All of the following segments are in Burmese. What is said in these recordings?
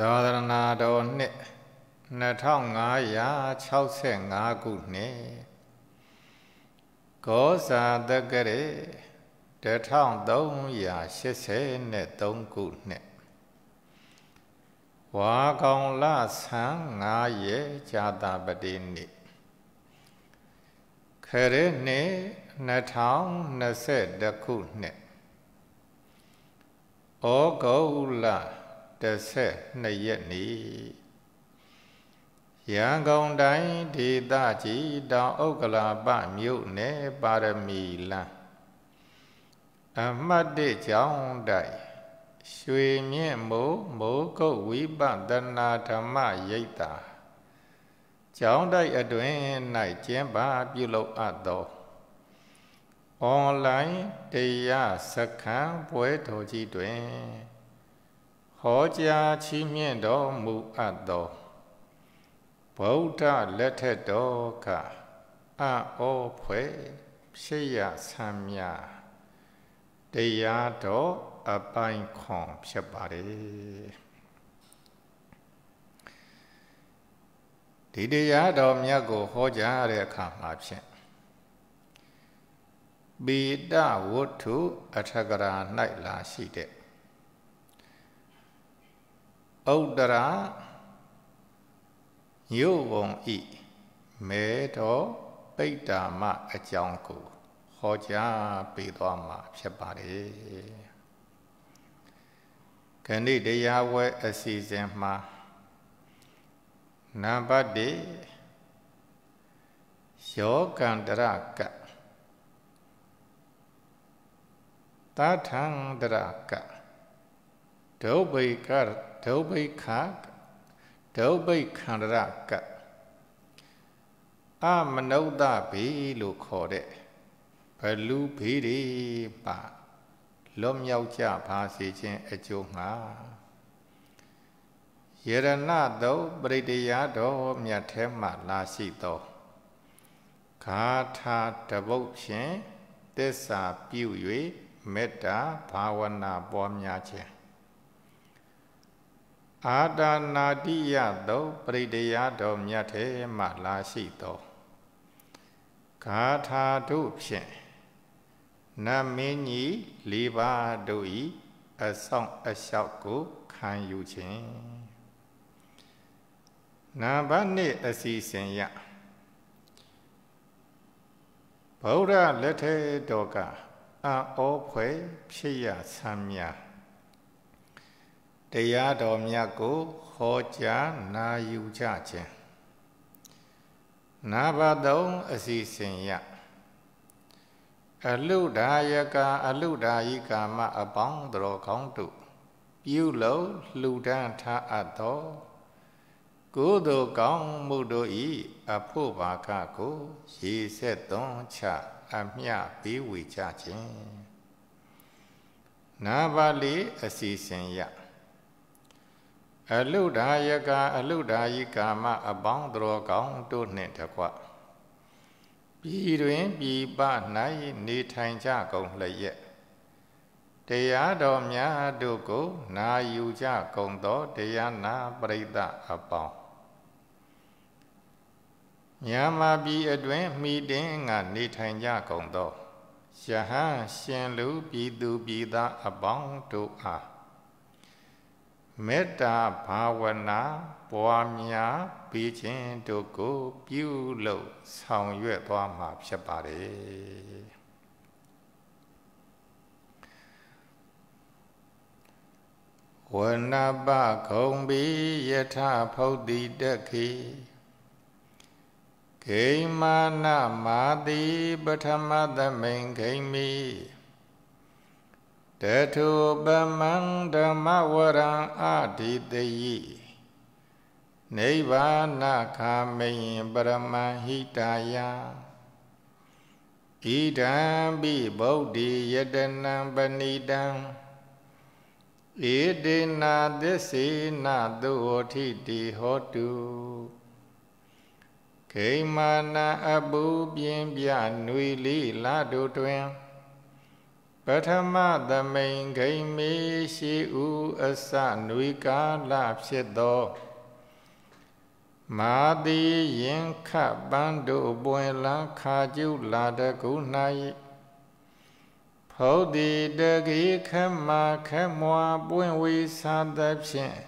သာသနာတော်နှစ်2565ခုနှစ်ကောဇာတက္ကရေ1383ခုနှစ်ဝါကောင်လဆန်း9ရက်ဇာတာပတိနေ့ခရစ်နှစ်2021ခုနှစ်ဩဂုတ်လ 12ရက်နေ့ရန်ကုန်တိုင်းဒေသကြီးတောင်ဥက္ကလာပမြို့နယ်ပါရမီလမ်းအမှတ်၁ကျောင်းတိုက်ရွှေမြင့်မိုးမိုးကုတ်ဝိပဿနာဓမ္မရိပ်သာကျောင်းတိုက်အတွင်၌ကျင်းပပြုလုပ်အပ်သောအွန်လိုင်းတရားစခန်းပွဲတော်ကြီးတွင်ဟော ကြားချီးမြှင့်တော်မူအပ်သောဗုဒ္ဓလက်ထက်တော်ကအံ့ဩဖွယ်ဖြစ်ရဆမ်းမြတရားတော်အပိုင်းခွန်ဖြစ်ပါတယ်ဒီတရားတော်မြတ်ကိုဟောကြားတဲ့အခါမှာဖြင့်ပိတဝတ္ထုအထကရာ၌လာရှိတဲ့ ဥဒ္ဒရာညို့ဝံဤမဲတော်ပိဋ္ဌာမအကြောင်းကိုဟောကြားပေးသွားမှာဖြစ်ပါတယ်ခဏိတရားဝဲအစီအစဉ်မှာနံပါတ်1ယောကန္တရကသာထံတရကဒုဗိက ဒုဗိခဒုဗိခန္တရကအမနုဿဘီလို့ခေါ်တဲ့ဘလူဘီတွေပါလွတ်မြောက်ကြပါစေခြင်းအကျိုးငှာယရဏတုပရိတယာတော်မြတ်ထဲမှလာရှိသောဂါထာတပုတ်ဖြင့်သစ္စာပြု၍မေတ္တာဘာဝနာပွားများခြင်း အာတာနာတိယသောပရိတယာတော်မြတ်ထဲမှလာရှိသောဂါထာတို့ဖြင့်နမင်းကြီးလေးပါးတို့ဤအဆောင်အလျှောက်ကိုခံယူခြင်းနံပါတ်1အစီစဉ်ရဗုဒ္ဓလက်ထဲတော်ကအံ့ဩဖွယ်ဖြစ်ရဆမ်းမြ တရားတော်မြတ်ကိုဟောကြားနာယူကြခြင်းနာဘသုံးအစီစဉ်ရအလုဒာယကအလုဒာယိကာမအပေါင်းတော်ကောင်းတို့ပြုလို့လှူဒန်းထားအပ်သောကုသိုလ်ကောင်းမှုတို့ဤအဖို့ဘာကကိုရေဆက်သွန်ချအမျှပေးဝေကြခြင်းနာပါဠိအစီစဉ်ရ အလုဒာယကအလုဒာယိကာမအပေါင်းတော်ကောင်းတို့နှင့်တကွပြည်တွင်ပြည်ပ၌နေထိုင်ကြကုန်လျက်တရားတော်များတို့ကို နာယူကြကုန်သောတရားနာပရိသတ်အပေါင်းမြန်မာပြည်အတွင်းမိတင်ကနေထိုင်ကြကုန်သောယဟန်ရှင်လူပြည်သူပြည်သားအပေါင်းတို့အား မေတ္တာဘာဝနာပွားများပြီးခြင်းတို့ကို ပြုလုပ်ဆောင်ရွက်သွားမှာဖြစ်ပါတယ်ဝနပခုံဘိယထဖုတ်တိတခိဂိမာနမာတိပထမသမိန်ဂိမိ တထုပမံဓမ္မဝရံအာတိတယိနိဗ္ဗာနခာမိန်ပရမဟိတာယဣဒံပိဗုဒ္ဓိယတနံပဏိတံဧတေနာသစ္စေနသုဝထိတိဟောတုခိမာနာအပူပြင်းပြຫນွေလေးလာတို့တွင် ပထမသမိန်ဂိမေရှိဥအစနွေကာလဖြစ်သောမာတိရင်ခပန်းတို့ပွင့်လန်းခါကျုလာတကု၌ဖုတ်တိတကိခမခမွာပွင့်ဝေသာသဖြင့်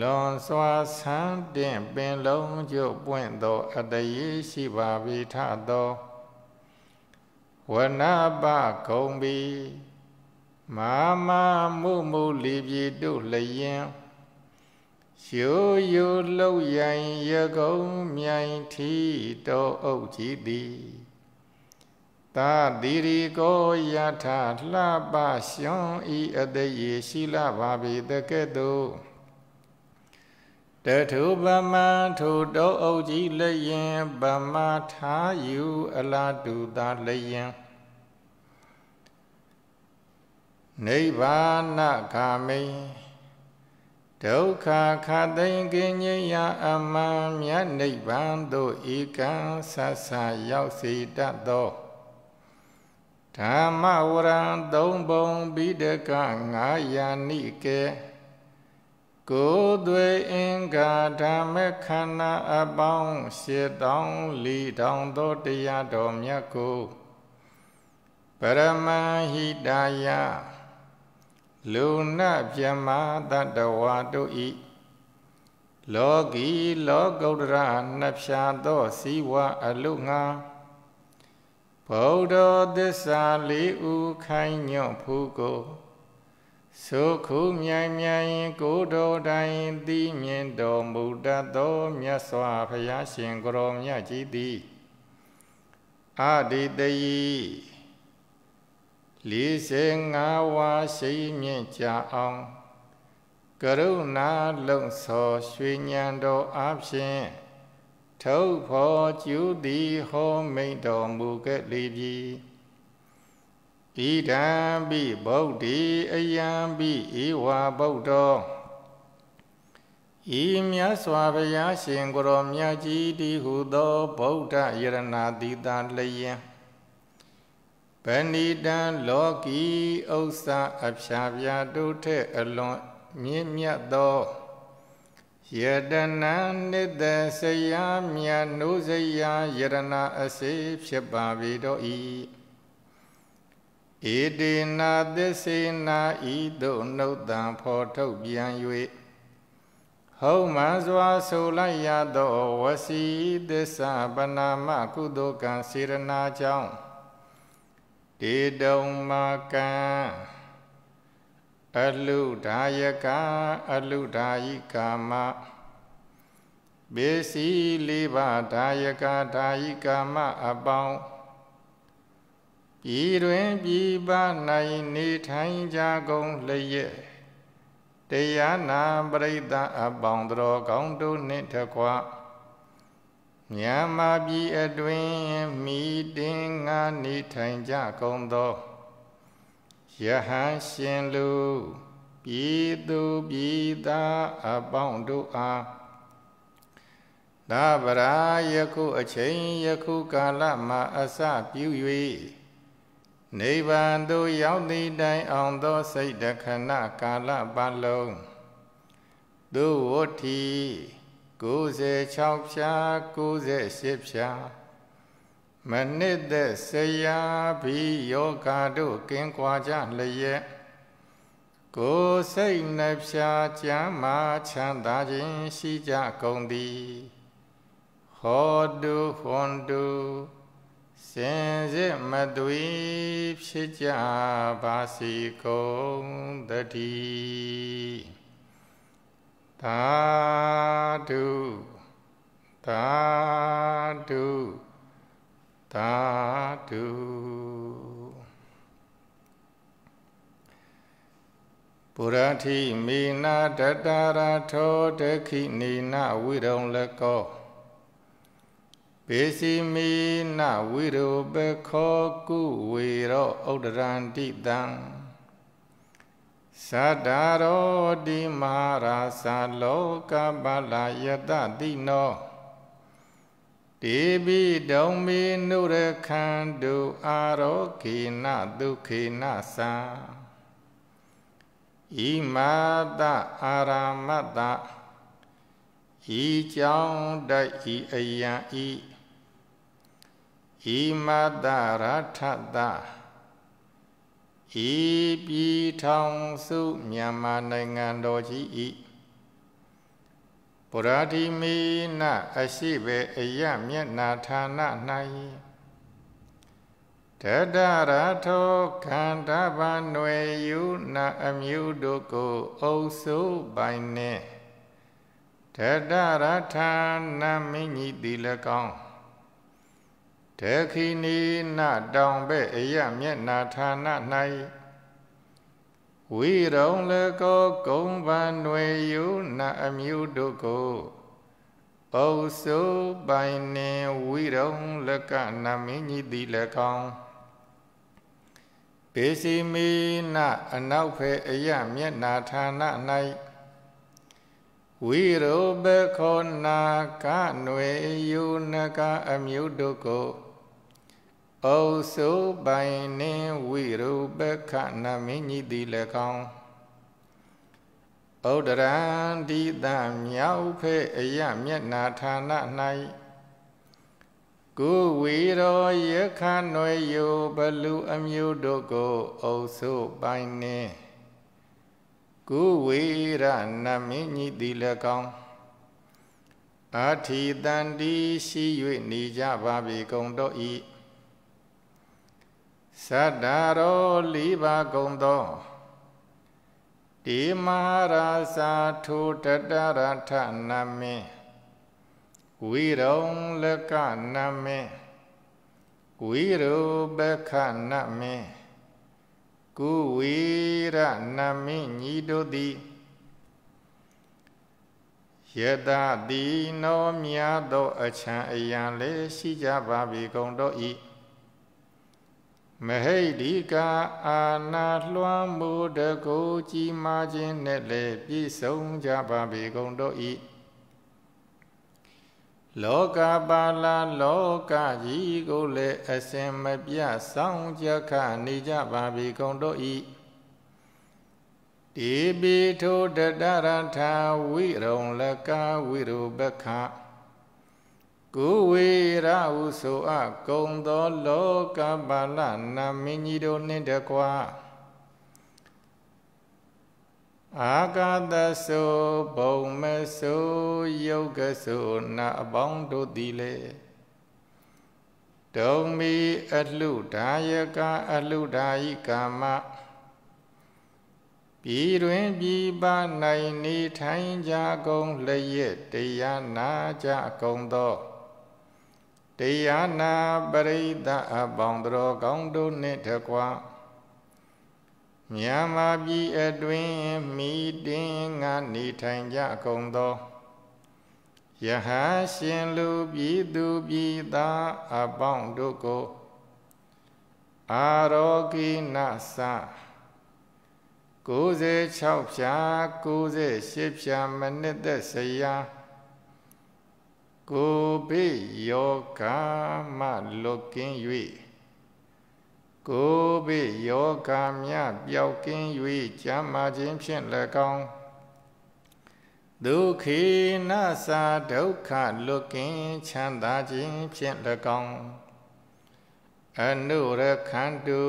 လွန်စွာဆန်းတင်ပင်လုံးကျုပ်ပွင့်သောအတရေရှိပါပြီထသော ဝနပဂုံဘီမာမမှုမှုလီပြီတို့လျင်ရိုးရိုးလှုပ်ရိုင်ရကုံမြိုင်ထီတော်အုပ်ကြည်သည်သာတိရီကိုယထာလှပရှွန်ဤအတရေရှိလပါပေတကဲ့သို့ တထုပမထုတောအုပ်ကြီးလျင်ဗမာထားယူအလားတူသာလျင်နိဗ္ဗာနဂာမိဒုက္ခခသိင်ကင်းငြိယအမှန်မြတ်နိဗ္ဗာန်သို့ဧကံဆဆရောက်စေတတ်သောဓမ္မဝရံသုံးပုံဘိဒကငါယာနိကေ ကိုယ်သွေအင်္ဂါဓမ္မခန္ဓာအပေါင်းရှစ်တောင်းလီတောင်းသောတရားတော်မြတ်ကိုပရမဟိတယလူနပြမတတဝါတို့ဤလောကီလောကုတ္တရနှဖြာသောစီဝအလုငါဗုဒ္ဓသစ္စာလေးဥခိုင်ညွန့်ဖူးကို သုခုမြိုင်မြိုင်ကိုတော်တိုင်သိမြင်တော်မူတတ်သောမြတ်စွာဘုရားရှင်ကိုရောမြတ်ကြီးသည်အာဒီတယီ45ဝါရှိမြင့်ကြအောင်ကရုဏာလုံဆောရွှေညံတော်အဖြစ်ထုတ်ဖော်ကျူသည်ဟောမိန်တော်မူခဲ့လေပြီ ဣဒံပိဗုဒ္ဓေအယံပိဧဝဗုဒ္ဓောဤမြတ်စွာဘုရားရှင်ကိုရောမြတ်ကြီးတည်ဟုသောဗုဒ္ဓယရဏတိတာလျင်ဗဏိတံလောကီဥစ္စာအဖြာပြာတို့ထက်အလွန်မြင့်မြတ်သောယတနာနိတဆရာမြတ်နုစရာယရဏအစေဖြစ်ပါပေတော့ဤ ဧတေနာသစ္စေနာဤသို့နှုတ်တံဖော်ထုတ်ပြန်၍ဟုံးမှန်စွာဆိုလိုက်ရသောဝစီသစ္စာပနာမကုသိုလ်ကံစေရနာကြောင့်တေတုံမာကံအလုဓာယကအလုဓာယိကာမဘေစီလေးပါးဓာယကဓာယိကာမအပေါင်း ပြည်တွင်ပြည်ပ၌နေထိုင်ကြကုန်လျက်တရားနာပရိသတ်အပေါင်းတော်ကောင်းတို့နှင့်တကွာမြန်မာပြည်အတွင်းမိတင်ငါနေထိုင်ကြကုန်သောယဟန်ရှင်လူပြည်သူပြည်သားအပေါင်းတို့အားသာဗရာယခုအချိန်ယခုကာလမှာအစပြု၍ နိဗ္ဗာန်သို့ရောက်သည့်တိုင်အောင်သောစိတ်တခဏကာလပတ်လုံးသူဝတ္ထိ96ဖြာ98ဖြာမနစ်သက်ဆရာဘီယောဂါတို့ကင်းကွာကြလျက်ကိုယ်စိတ်နှဖြာကျမ်းမာချမ်းသာခြင်းရှိကြကုန်သည်ဟောတုဟွန်တု စင်စစ်မသွေဖြစ်ကြပါစီကုန်တည်းသာဓုသာဓုသာဓုပုရတိမေနာတတရာထောတခိနေနဝိရုံလကော ပေစီမေနဝိရုပခောကုဝေရောဥဒရန္တိတံသတ္တရောတိမဟာရာသလောကပလယတတိနောတေပိတုံမေနုရခန္တုအာရောခေနဒုခေနသံဣမာတအာရမတဤကြောင့်တိုက်ဤအယံဤ ဣမတရထတဤပြည်ထောင်စုမြန်မာနိုင်ငံတော်ကြီးဤဗုဒ္ဓတိမေနအရှိဘေအယမျက်နာဌာန၌တတရထောခန္ဓာဗံຫນွေယူနာအမျိုးတို့ကိုအုပ်စိုးပိုင်နှင့်တတရထာနမင်းကြီးတိ၎င်း တခိနီနတောင်ဘဲ့အယမျက်နာဌာန၌ဝိရုံလကောကုံဗန်ွေယုနာအမျိုးတို့ကိုဩစုပိုင်နေဝိရုံလကနမင်းကြီးသည်၎င်းပေစီမီနအနောက်ဖဲအယမျက်နာဌာန၌ဝိရောဘခောနာကနွေယုနကအမျိုးတို့ကို ဩစုပိုင်နေဝိရုပခနမင်းကြီးသည်၎င်းဩဒရံဒီတမြောက်ဖဲအယမျက်နာဌာန၌ကိုဝီရောယခနွယ်ယဘလူအမျိုးတို့ကိုဩစုပိုင်နေကိုဝေရနမင်းကြီးသည်၎င်းအာထီတန်တီရှိ၍နေကြပါပြီကုံတော့ဤ သတ္တရောလေးပါးကုန်သောဒီမဟာရာဇာထုတတရထနမေဝိရုံလကနမေဝိရုပခနမေကုဝိရနမေညီတို့သည်ယတတိနောမြတ်သောအချံအယံလေးရှိကြပါပြီကုန်တော့ဤ မဟိတိကာအာနာလွှမ်းမိုးတကူကြီးမားခြင်းနဲ့လည်းပြည့်စုံကြပါပေကုန်တို့ဤလောကပါဠလောကကြီးကိုလည်းအစင်မပြဆောင်းကြခနေကြပါပေကုန်တို့ဤဒီပိထိုတတရထာဝိရုံလကဝိရုပခ ကိုဝေရဟုဆိုအပ်ကုံသောလောကပါလနာမင်းကြီးတို့နှင့်တကွာအာဂတဆိုဘုံမဆိုယုတ်ကဆိုနာအပေါင်းတို့သည်လေတုံမီအလှဒါယကအလှဒါယိကာမပြည်တွင်ပြည်ပ၌နေထိုင်ကြကုန်လျက်တရားနာကြကုန်သော တရားနာပရိသတ်အပေါင်းတော်ကောင်းတို့နှင့်တကွာမြန်မာပြည်အတွင်းမိတင်ငါနေထိုင်ကြကုန်သောယဟရှင်လူပြည်သူပြည်သားအပေါင်းတို့ကိုအာရောဂိနသ96ဖြာ98ဖြာမနစ်သက်စရာ ကိုပိယောဂမလွတ်ကင်း၍ကိုပိယောဂမြပျောက်ကင်း၍ကျမ်းမာခြင်းဖြင့်၎င်းဒုက္ခိနသာဒုက္ခလွတ်ကင်းချမ်းသာခြင်းဖြင့်၎င်းအနုရခန္တု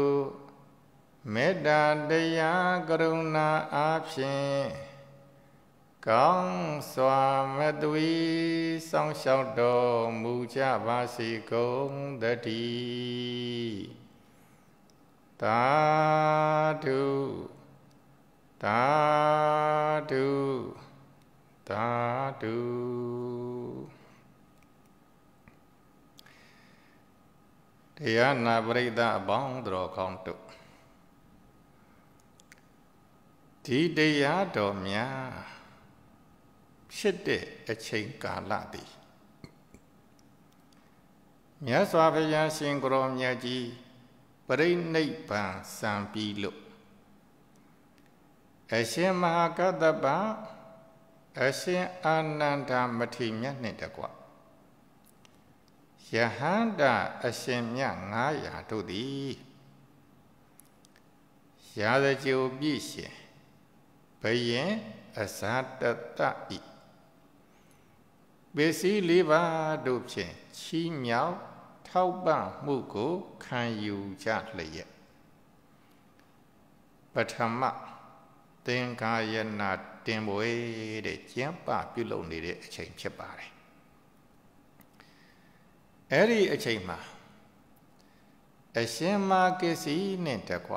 မေတ္တာတရားကရုဏာအားဖြင့် ကောင်းစွာမသွေစောင့်ရှောက်တော်မူကြပါစေကုန်သတည်းသာဓုသာဓုသာဓုတရားနာပရိသတ်အပေါင်းတော်ကောင်းတို့ဒီတရားတော်များ ဖြစ်တဲ့အချိန်ကာလသည်မြတ်စွာဘုရားရှင်ကိုရောမြတ်ကြီးပရိနိဗ္ဗာန်စံပြီးလို့အရှင်မဟာကတ္တပအရှင်အာနန္ဒမထေရမြတ်နှင့်တကွယဟန္တာအရှင်မြတ်900တို့သည်ရာဇကြိုပြည့်ရှင်ဘယင်အဇာတတဤ ပစ္စည်းလေးပါးတို့ဖြင့်ချီးမြှောက်ထောက်ပံ့မှုကိုခံယူကြလျက်ပထမသင်္ကာယနာတင်ပွဲတဲ့ကျမ်းပပြုလုပ်နေတဲ့အချိန်ဖြစ်ပါတယ်အဲ့ဒီအချိန်မှာအရှင်မာကိစီနဲ့တကွ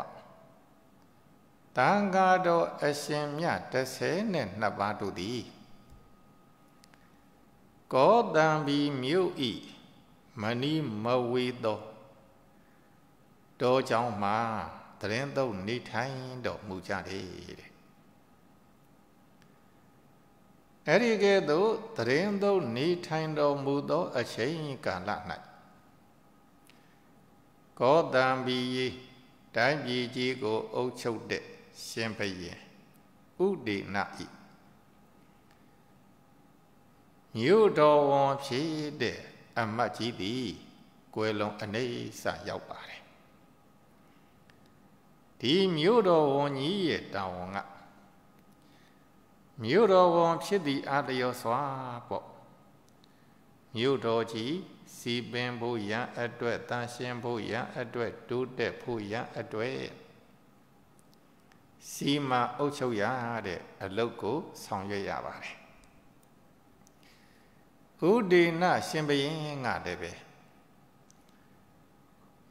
တန်ဃာတော်အရှင်မြတ်30နဲ့နှစ်ပါးတို့သည် ကောတံဘီမြို့ဤမဏိမဝေသောတောကြောင့်မှာတရင်သုံးနေထိုင်တော်မူကြတယ်တဲ့အဲ့ဒီကဲ့သို့တရင်သုံးနေထိုင်တော်မူသောအချိန်ကာလ၌ကောတံဘီတိုင်းပြည်ကြီးကိုအုပ်ချုပ်တဲ့ရှင်ဘယင်ဥဒေနဤ မြို့တော်ဝန်ဖြစ်တဲ့အမတ်ကြီးသည်ကွယ်လွန်အနေဆရောက်ပါတယ်ဒီမြို့တော်ဝန်ကြီးရဲ့တာဝန်ကမြို့တော်ဝန်ဖြစ်သည့်အတယောစွာပေါ့မြို့တော်ကြီးစီပင်ဖို့ရန်အတွက်တန်ရှင်းဖို့ရန်အတွက်တိုးတက်ဖို့ရန်အတွက်စီမံအုပ်ချုပ်ရတဲ့အလုပ်ကိုဆောင်ရွက်ရပါတယ် ဥဒေနရှင်ဘရင်ကလည်းပဲ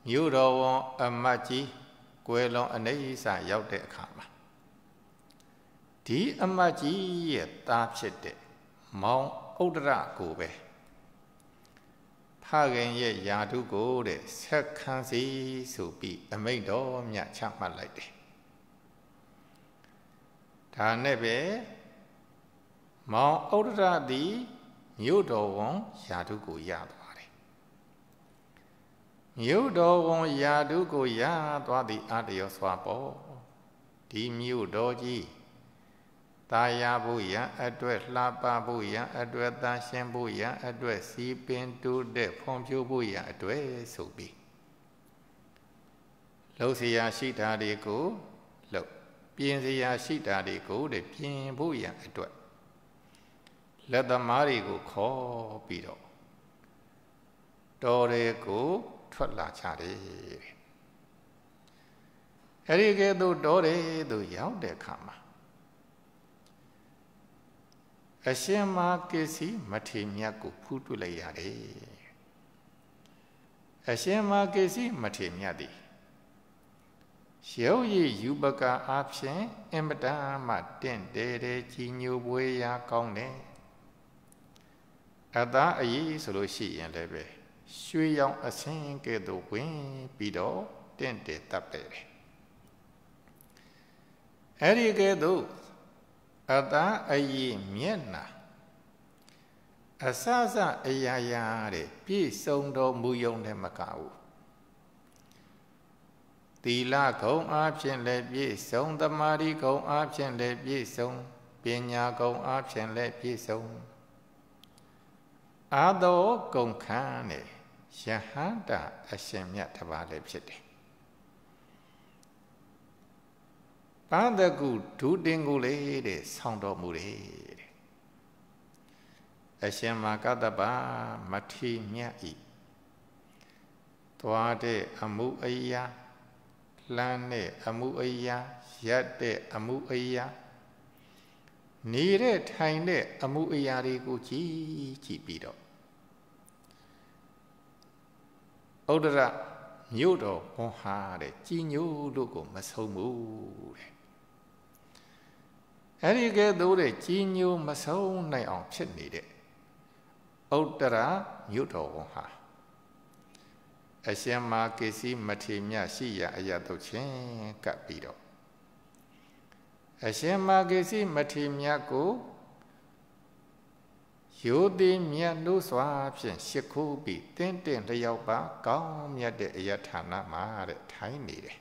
မြို့တော်ဝန်အမတ်ကြီးကွယ်လွန်အနေဆာရောက်တဲ့အခါမှာဒီအမတ်ကြီးရဲ့သားဖြစ်တဲ့မောင်ဥဒရကိုပဲဖခင်ရဲ့ယာတုကိုတဲ့ဆက်ခံစီဆိုပြီးအမိန့်တော်မြတ်ချမှတ်လိုက်တယ်ဒါနဲ့ပဲမောင်ဥဒရသည် မြို့တော်ဝန်ယာတုကိုရသွားတယ်မြို့တော်ဝန်ယာတုကိုရသွားသည့်အတယောစွာပေါ်ဒီမြို့တော်ကြီးတာယာဖို့ရန်အတွက်လှပဖို့ရန်အတွက်တန်ရှင်းဖို့ရန်အတွက်စီပင်တိုးတဲ့ဖွံ့ဖြိုးဖို့ရန်အတွက်ဆိုပြီးလှုပ်ရှားရှိတာတွေကိုလှုပ်ပြင်စရာရှိတာတွေကိုတဲ့ပြင်ဖို့ရန်အတွက် လက်သမားတွေကိုခေါ်ပြီးတော့တော်တွေကိုထွက်လာကြတယ်အဲ့ဒီကဲ့သို့တော်တယ်သူရောက်တဲ့အခါမှာအရှင်မာကိစီမထေမြတ်ကိုဖူးတွေ့လိုက်ရတယ်အရှင်မာကိစီမထေမြတ်သည်ရုပ်ရည်ယူပကအားဖြင့်အင်မတန်မှတင့်တယ်တယ်ကြီးညိုပွေရာကောင်းတယ် အသားအရေးဆိုလို့ရှိရင်လည်းပဲရွှေရောင်အစင်းကဲ့သို့ဝင်ပြီးတော့တင့်တယ်တပ်တယ်အဲ့ဒီကဲ့သို့အသားအရေးမျက်နာအစစအရာရာတဲ့ပြည့်စုံတော်မူယုံတဲ့မကဘူးသီလဂုံအားဖြင့်လည်းပြည့်စုံသမာဓိဂုံအားဖြင့်လည်းပြည့်စုံပညာဂုံအားဖြင့်လည်းပြည့်စုံ အာသောဂုံခံနဲ့ယဟန္တာအရှင်မြတ်တပါးလည်းဖြစ်တယ်ပန်းတကုဒုတင်ကိုလေတဲ့ဆောင်းတော်မူတယ်တဲ့အရှင်မာကတ္တပမထေမြတ်ဤသွားတဲ့အမှုအရာလှမ်းတဲ့အမှုအရာရက်တဲ့အမှုအရာ နေတဲ့ထိုင်တဲ့အမှုအရာတွေကိုကြည်ကြည့်ပြီးတော့ဥဒရမြို့တော်ဘွန်ဟာတဲ့ကြီးညိုလို့ကိုမဆုံးဘူးတဲ့အဲ့ဒီကဲသို့တဲ့ကြီးညိုမဆုံးနိုင်အောင်ဖြစ်နေတဲ့ဥတ္တရမြို့တော်ဝန်ဟာအရှင်မာကေစီမထေမြရှိရာအရာတို့ချင်းကပ်ပြီးတော့ အရှင်မာကေစီမထေမြကိုရိုသေမြတ်လို့စွာဖြင့်ရှ िख ိုးပြီးတင်းတင်းလျောက်ပါ ကောင်းမြတ်တဲ့အယထာဏမှာတဲ့ထိုင်းနေတယ်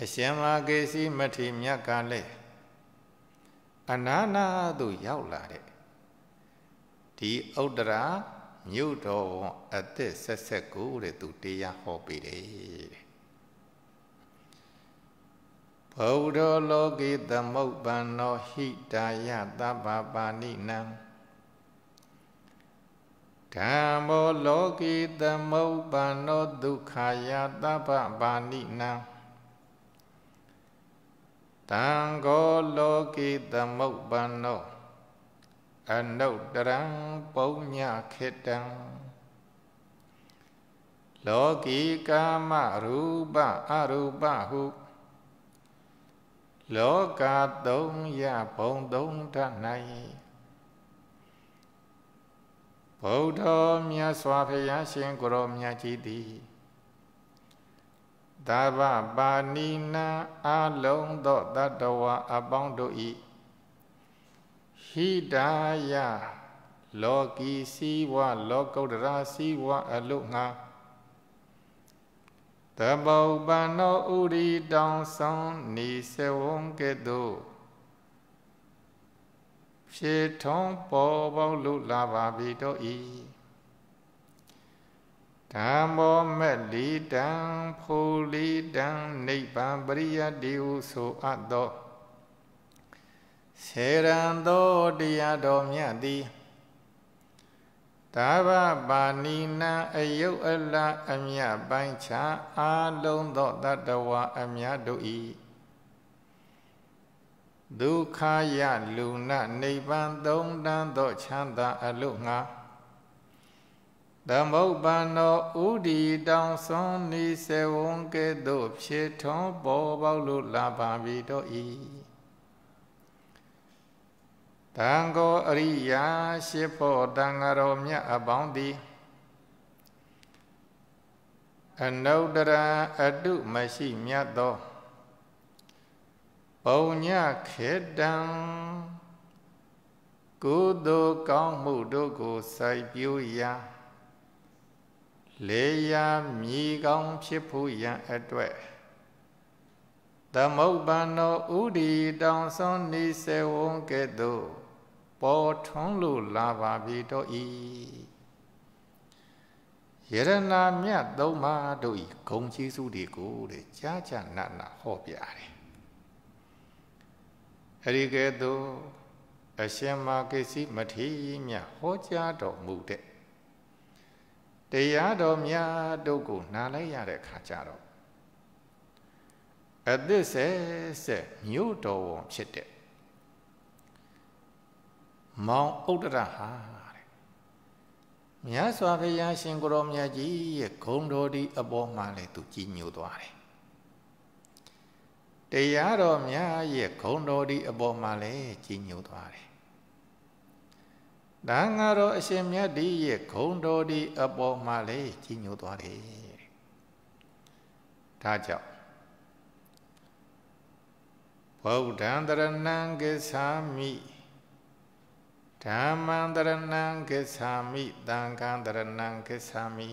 အရှင်မာကေစီမထေမြတ်ကလည်းအနာနာသို့ရောက်လာတဲ့ဒီဥဒ္ဒရာမြို့တော်ဝန်အသက်ဆက်ဆက်ကိုတဲ့သူတရားဟောပေးတယ် တဲ့ဗုဒ္ဓလောကေသမုပ္ပန္နောဟိတာယသဗ္ဗပါဏိနံဓမ္မောလောကေသမုပ္ပန္နောဒုက္ခယသဗ္ဗပါဏိနံတံဃောလောကေသမုပ္ပန္နောအနုတ္တရံပုံညခေတံလောကီကာမရူပအရူပဟု လောကသုံးရဘုံသုံးထ၌ဗုဒ္ဓမြတ်စွာဘုရားရှင်ကိုရောမြတ်ကြီးသည်သဗ္ဗပါဏိနာအလုံးသောတတဝအပေါင်းတို့၏ဟိတာယလောကီစီဝလောကုတ္တရာစီဝအလုငါ တဘောပန္နောဥရိတောင်ဆောင်နေစဝံကဲ့သို့ဖြေထုံးပေါ်ပေါလုလာပါပြီတော့ဤဓမ္မောမက်လီတံဖိုလီတံနိဗ္ဗာန်ပရိယတိဟုဆိုအပ်သောဆေရန်သောတရားတော်မြတ်သည် သာဘပါဏိနံအယုတ်အလအမြပိုင်းခြားအာလုံးသောတတဝအမြတို့ဤဒုက္ခယလူနနိဗ္ဗာန်သုံးတန်းသောချမ်းသာအလို့ငါသမုပ္ပန္နောဥဒီတောင်စွန်နေစေဝံကဲ့သို့ဖြစ်ထွန်းပေါ်ပေါလို့လာပါပြီတော့ဤ တံကိုအရိယာရှိဖို့တန်ဃာတော်မြတ်အပေါင်းသည်အနုတ္တရအတုမရှိမြတ်သောပုံညခေတံကုသိုလ်ကောင်းမှုတို့ကိုစိုက်ပျိုးရာလေယာမြည်ကောင်းဖြစ်ဖို့ရန်အတွက်သမုပ္ပန္နောဥဒီတောင်စွန်နေစေဝံကဲ့သို့ ပေါ်ထွန်းလို့လာပါပြီတော့ဤယရနာမြတ်သုံးပါးတို့ဤဂုံကြီးစုတွေကိုတဲ့ကြားကြနာနာဟောပြတယ်အဲဒီကဲ့သို့အရှင်မာကိစီမထေရမြတ်ဟောကြားတော်မူတဲ့တရားတော်များတို့ကိုနားလိုက်ရတဲ့ခါကျတော့အသစ်ဆက်ဆက်မြို့တော်ဝန်ဖြစ်တဲ့ မောင်ဥဒ္ဒရဟာတဲ့မြတ်စွာဘုရားရှင်ကိုရောမြတ်ကြီးရဲ့ဂုံတော်ဒီအပေါ်မှာလည်းသူကြီးညိုသွားတယ်တရားတော်များရဲ့ဂုံတော်ဒီအပေါ်မှာလည်းကြီးညိုသွားတယ်ဒါငါတော်အရှင်မြတ်ဒီရဲ့ဂုံတော်ဒီအပေါ်မှာလည်းကြီးညိုသွားတယ်ဒါကြောင့်ဗုဒ္ဓံတရဏံကိသာမိ ဓမ္မံတရဏံကိသာမိသံဃံတရဏံကိသာမိ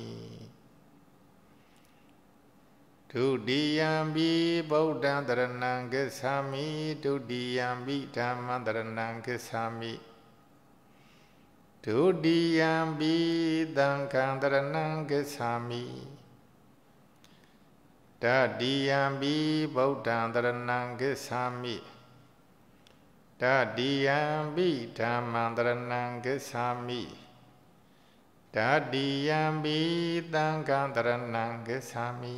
ဒုတိယံဘိဗုဒ္ဓံတရဏံကိသာမိဒုတိယံဘိဓမ္မံတရဏံကိသာမိဒုတိယံဘိသံဃံတရဏံကိသာမိတတိယံဘိဗုဒ္ဓံတရဏံကိသာမိ တတိယံပိဓမ္မံတရဏံကိသာမိတတိယံပိသံဃံတရဏံကိသာမိ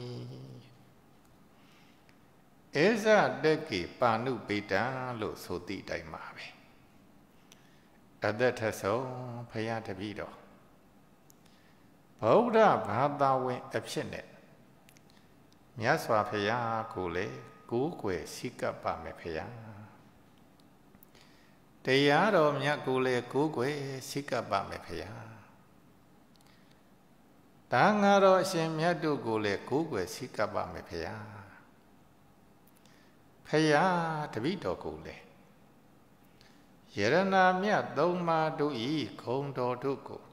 ဧဇတက္ကိပါဏုပိတံလို့ဆိုသည့်တိုင်ပါပဲအသက်ထဆုံးဖရာတပည့်တော်ဗုဒ္ဓဘာသာဝင်အဖြစ်နဲ့မြတ်စွာဘုရားကိုလေကိုးကွယ်စိကပ်ပါမယ်ဖရာ တရားတော်မြတ်ကိုလည်းကိုးကွယ်စိကပ်ပါမယ်ဖရာတန်ဃာတော်အရှင်မြတ်တို့ကိုလည်းကိုးကွယ်စိကပ်ပါမယ်ဖရာဖရာတပိတော်ကိုလည်းယရနာမြတ်သုံးပါးတို့ဤခုံတော်တို့ကို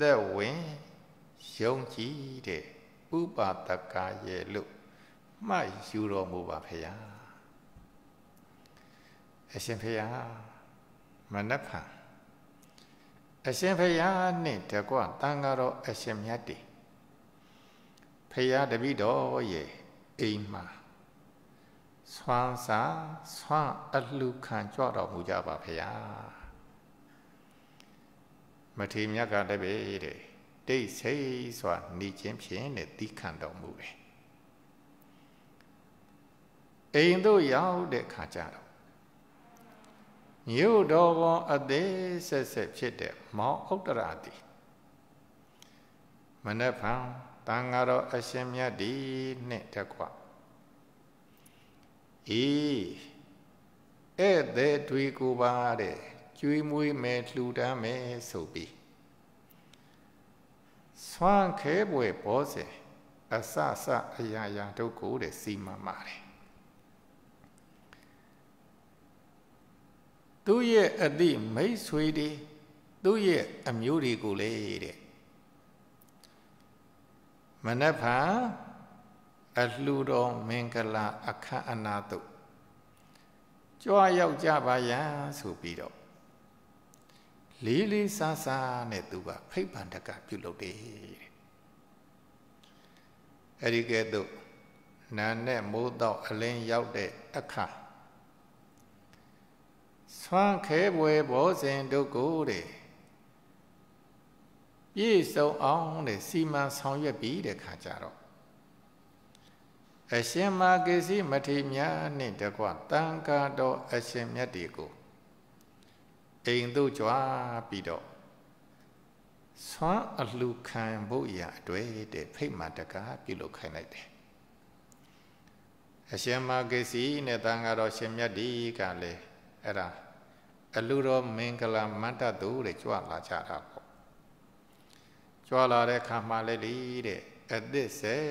သက်ဝင်ယုံကြည်တဲ့ဥပါဒကရဲ့လို့မှတ်ယူတော်မူပါဖရာ အရှင်ဖေယမနက်ဖြန်အအရှင်ဖယားနှင့်တကွတန်ဃာတော်အရှင်မြတ်တည်ဖယားတပိတော်ရဲ့အိမ်မှာဆွမ်းစာဆွမ်းအလှခံကြွတော်မူကြပါဖယားမထေမြတ်ကတပည့်တဲ့တိတ်ဆိတ်စွာနေခြင်းဖြင့်တဲ့သီးခံတော်မူတယ်အိမ်သို့ရောက်တဲ့ခါကျတော့ မြို့တော်ဝန်အသေးဆက်ဆက်ဖြစ်တဲ့မောင်ဥတ္တရာတိမနက်ဖန်တန်ဃာတော်အရှင်မြတ်ဒီနဲ့တကွအေးဧည့်သည်တွေကိုပါတဲ့ကျွေးမွေးမယ်လှူဒန်းမယ်ဆိုပြီးဆွမ်းခဲပွဲဘောစေအစစအရာရာတို့ကိုတဲ့စီမံပါတယ် သူ့ရဲ့အတိမိတ်ဆွေတွေသူ့ရဲ့အမျိုးတွေကိုလေတဲ့မနက်ဖြန်အလှူတော်မင်္ဂလာအခမ်းအနားသို့ကြွားရောက်ကြပါယံဆိုပြီးတော့လေးလေးစားစားနဲ့သူကဖိတ်ပန်တကပြုလုပ်တယ်တဲ့အဲ့ဒီကဲ့သို့နာနဲ့မိုးတော့အလင်းရောက်တဲ့အခါ ဆွမ်းခဲပွဲဘောဇင်တို့ကိုတဲ့ပြည့်စုံအောင်တဲ့စီမံဆောင်ရွက်ပြီးတဲ့ခါကျတော့အရှင်မာကိစီမထေမြတ်နှင့်တကွတန်ခါတော်အရှင်မြတ်ဒီကိုအိမ်သို့ကြွားပြီးတော့ဆွမ်းအလှခံဖို့ရာအတွေ့တဲ့ဖိတ်မှတကားပြုလုပ်ခိုင်းလိုက်တယ်အရှင်မာကိစီနဲ့တန်ခါတော်ရှင်မြတ်ဒီကလည်းအဲ့ဒါအ လူတော်မင်္ဂလာမတ္တသူတဲ့ကြွလာကြတာပေါ့ကြွလာတဲ့ခါမှလည်းလေတဲ့အသစ်ဆက်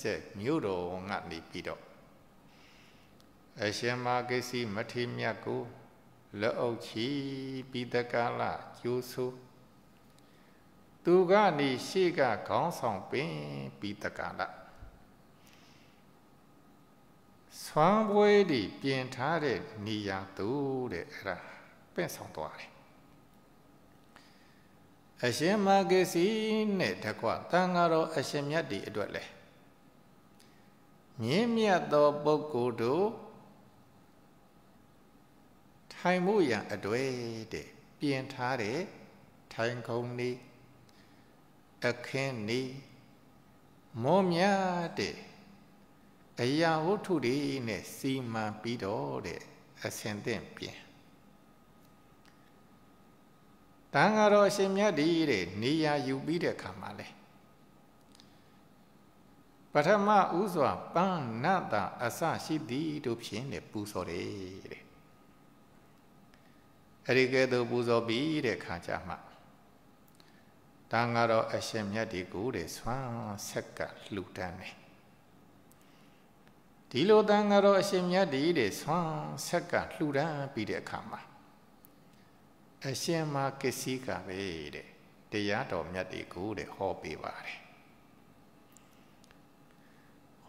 ဆက်မြို့တော်ကနေပြီးတော့အရှင်မာကိစီမထေမြတ်ကိုလက်အုပ်ချီပြီးတကလာကျိုးဆိုးသူကနေရှေ့ကခေါင်းဆောင်ပင်ပြီးတကလာဆွမ်းပွဲတွေပြင်ထားတဲ့နေရာသူတဲ့အဲ့ဒါ ပင့်ဆောင်သွားတယ်အရှင်မာဂစီနဲ့တကွတန်ဃာတော်အရှင်မြတ်ဒီအတွက်လဲမြင်းမြတ်သောပုဂ္ဂိုလ်တို့ထိုင်မှုရန်အတွေ့တဲ့ပြင်ထားတဲ့ထိုင်ခုံနေအခင်းနေမောမြတ်တဲ့အရာဝတ္ထုတွေနဲ့စီမံပြီးတော့တဲ့အစဉ်သင့်ပြင် တန်ဃာတော်အရှင်မြတ်ဒီတဲ့နေရာယူပြီးတဲ့အခါမှာလဲပထမဥစွာပန်းနတ္တအစရှိသည်တို့ဖြင့်လေပူဇော်တယ်တဲ့အဲဒီကဲ့သို့ပူဇော်ပြီးတဲ့ခါကျမှတန်ဃာတော်အရှင်မြတ်ဒီကိုတဲ့ဆွမ်းဆက်ကလှူဒန်းတယ်ဒီလိုတန်ဃာတော်အရှင်မြတ်ဒီတဲ့ဆွမ်းဆက်ကလှူဒန်းပြီးတဲ့အခါမှာ အရှင်မကစ္စည်းကပဲတဲ့တရားတော်မြတ်တွေကိုတဲ့ဟောပေးပါတယ်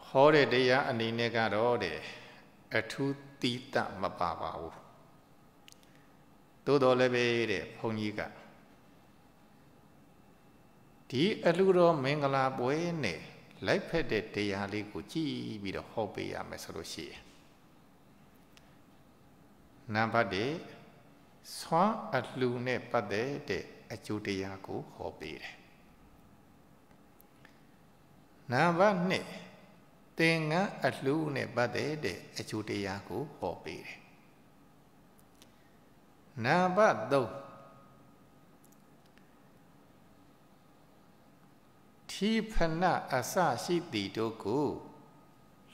ဟောတဲ့တရားအနေနဲ့ကတော့တဲ့အထူးတိတမပါပါဘူးသို့တော်လည်းပဲတဲ့ဘုန်းကြီးကဒီအလှတော်မင်္ဂလာပွဲနဲ့လိုက်ဖက်တဲ့တရားလေးကိုကြည်ပြီးတော့ဟောပေးရမယ်ဆိုလို့ရှိရင်နံပါတ်1 ဆွမ်းအလှူနဲ့ပတ်သက်တဲ့အကျိုးတရားကိုဟောပေးတယ်နံပါတ်2သင်္ကန်းအလှူနဲ့ပတ်သက်တဲ့အကျိုးတရားကိုဟောပေးတယ်နံပါတ်3ထီဖနအစရှိသည်တို့ကို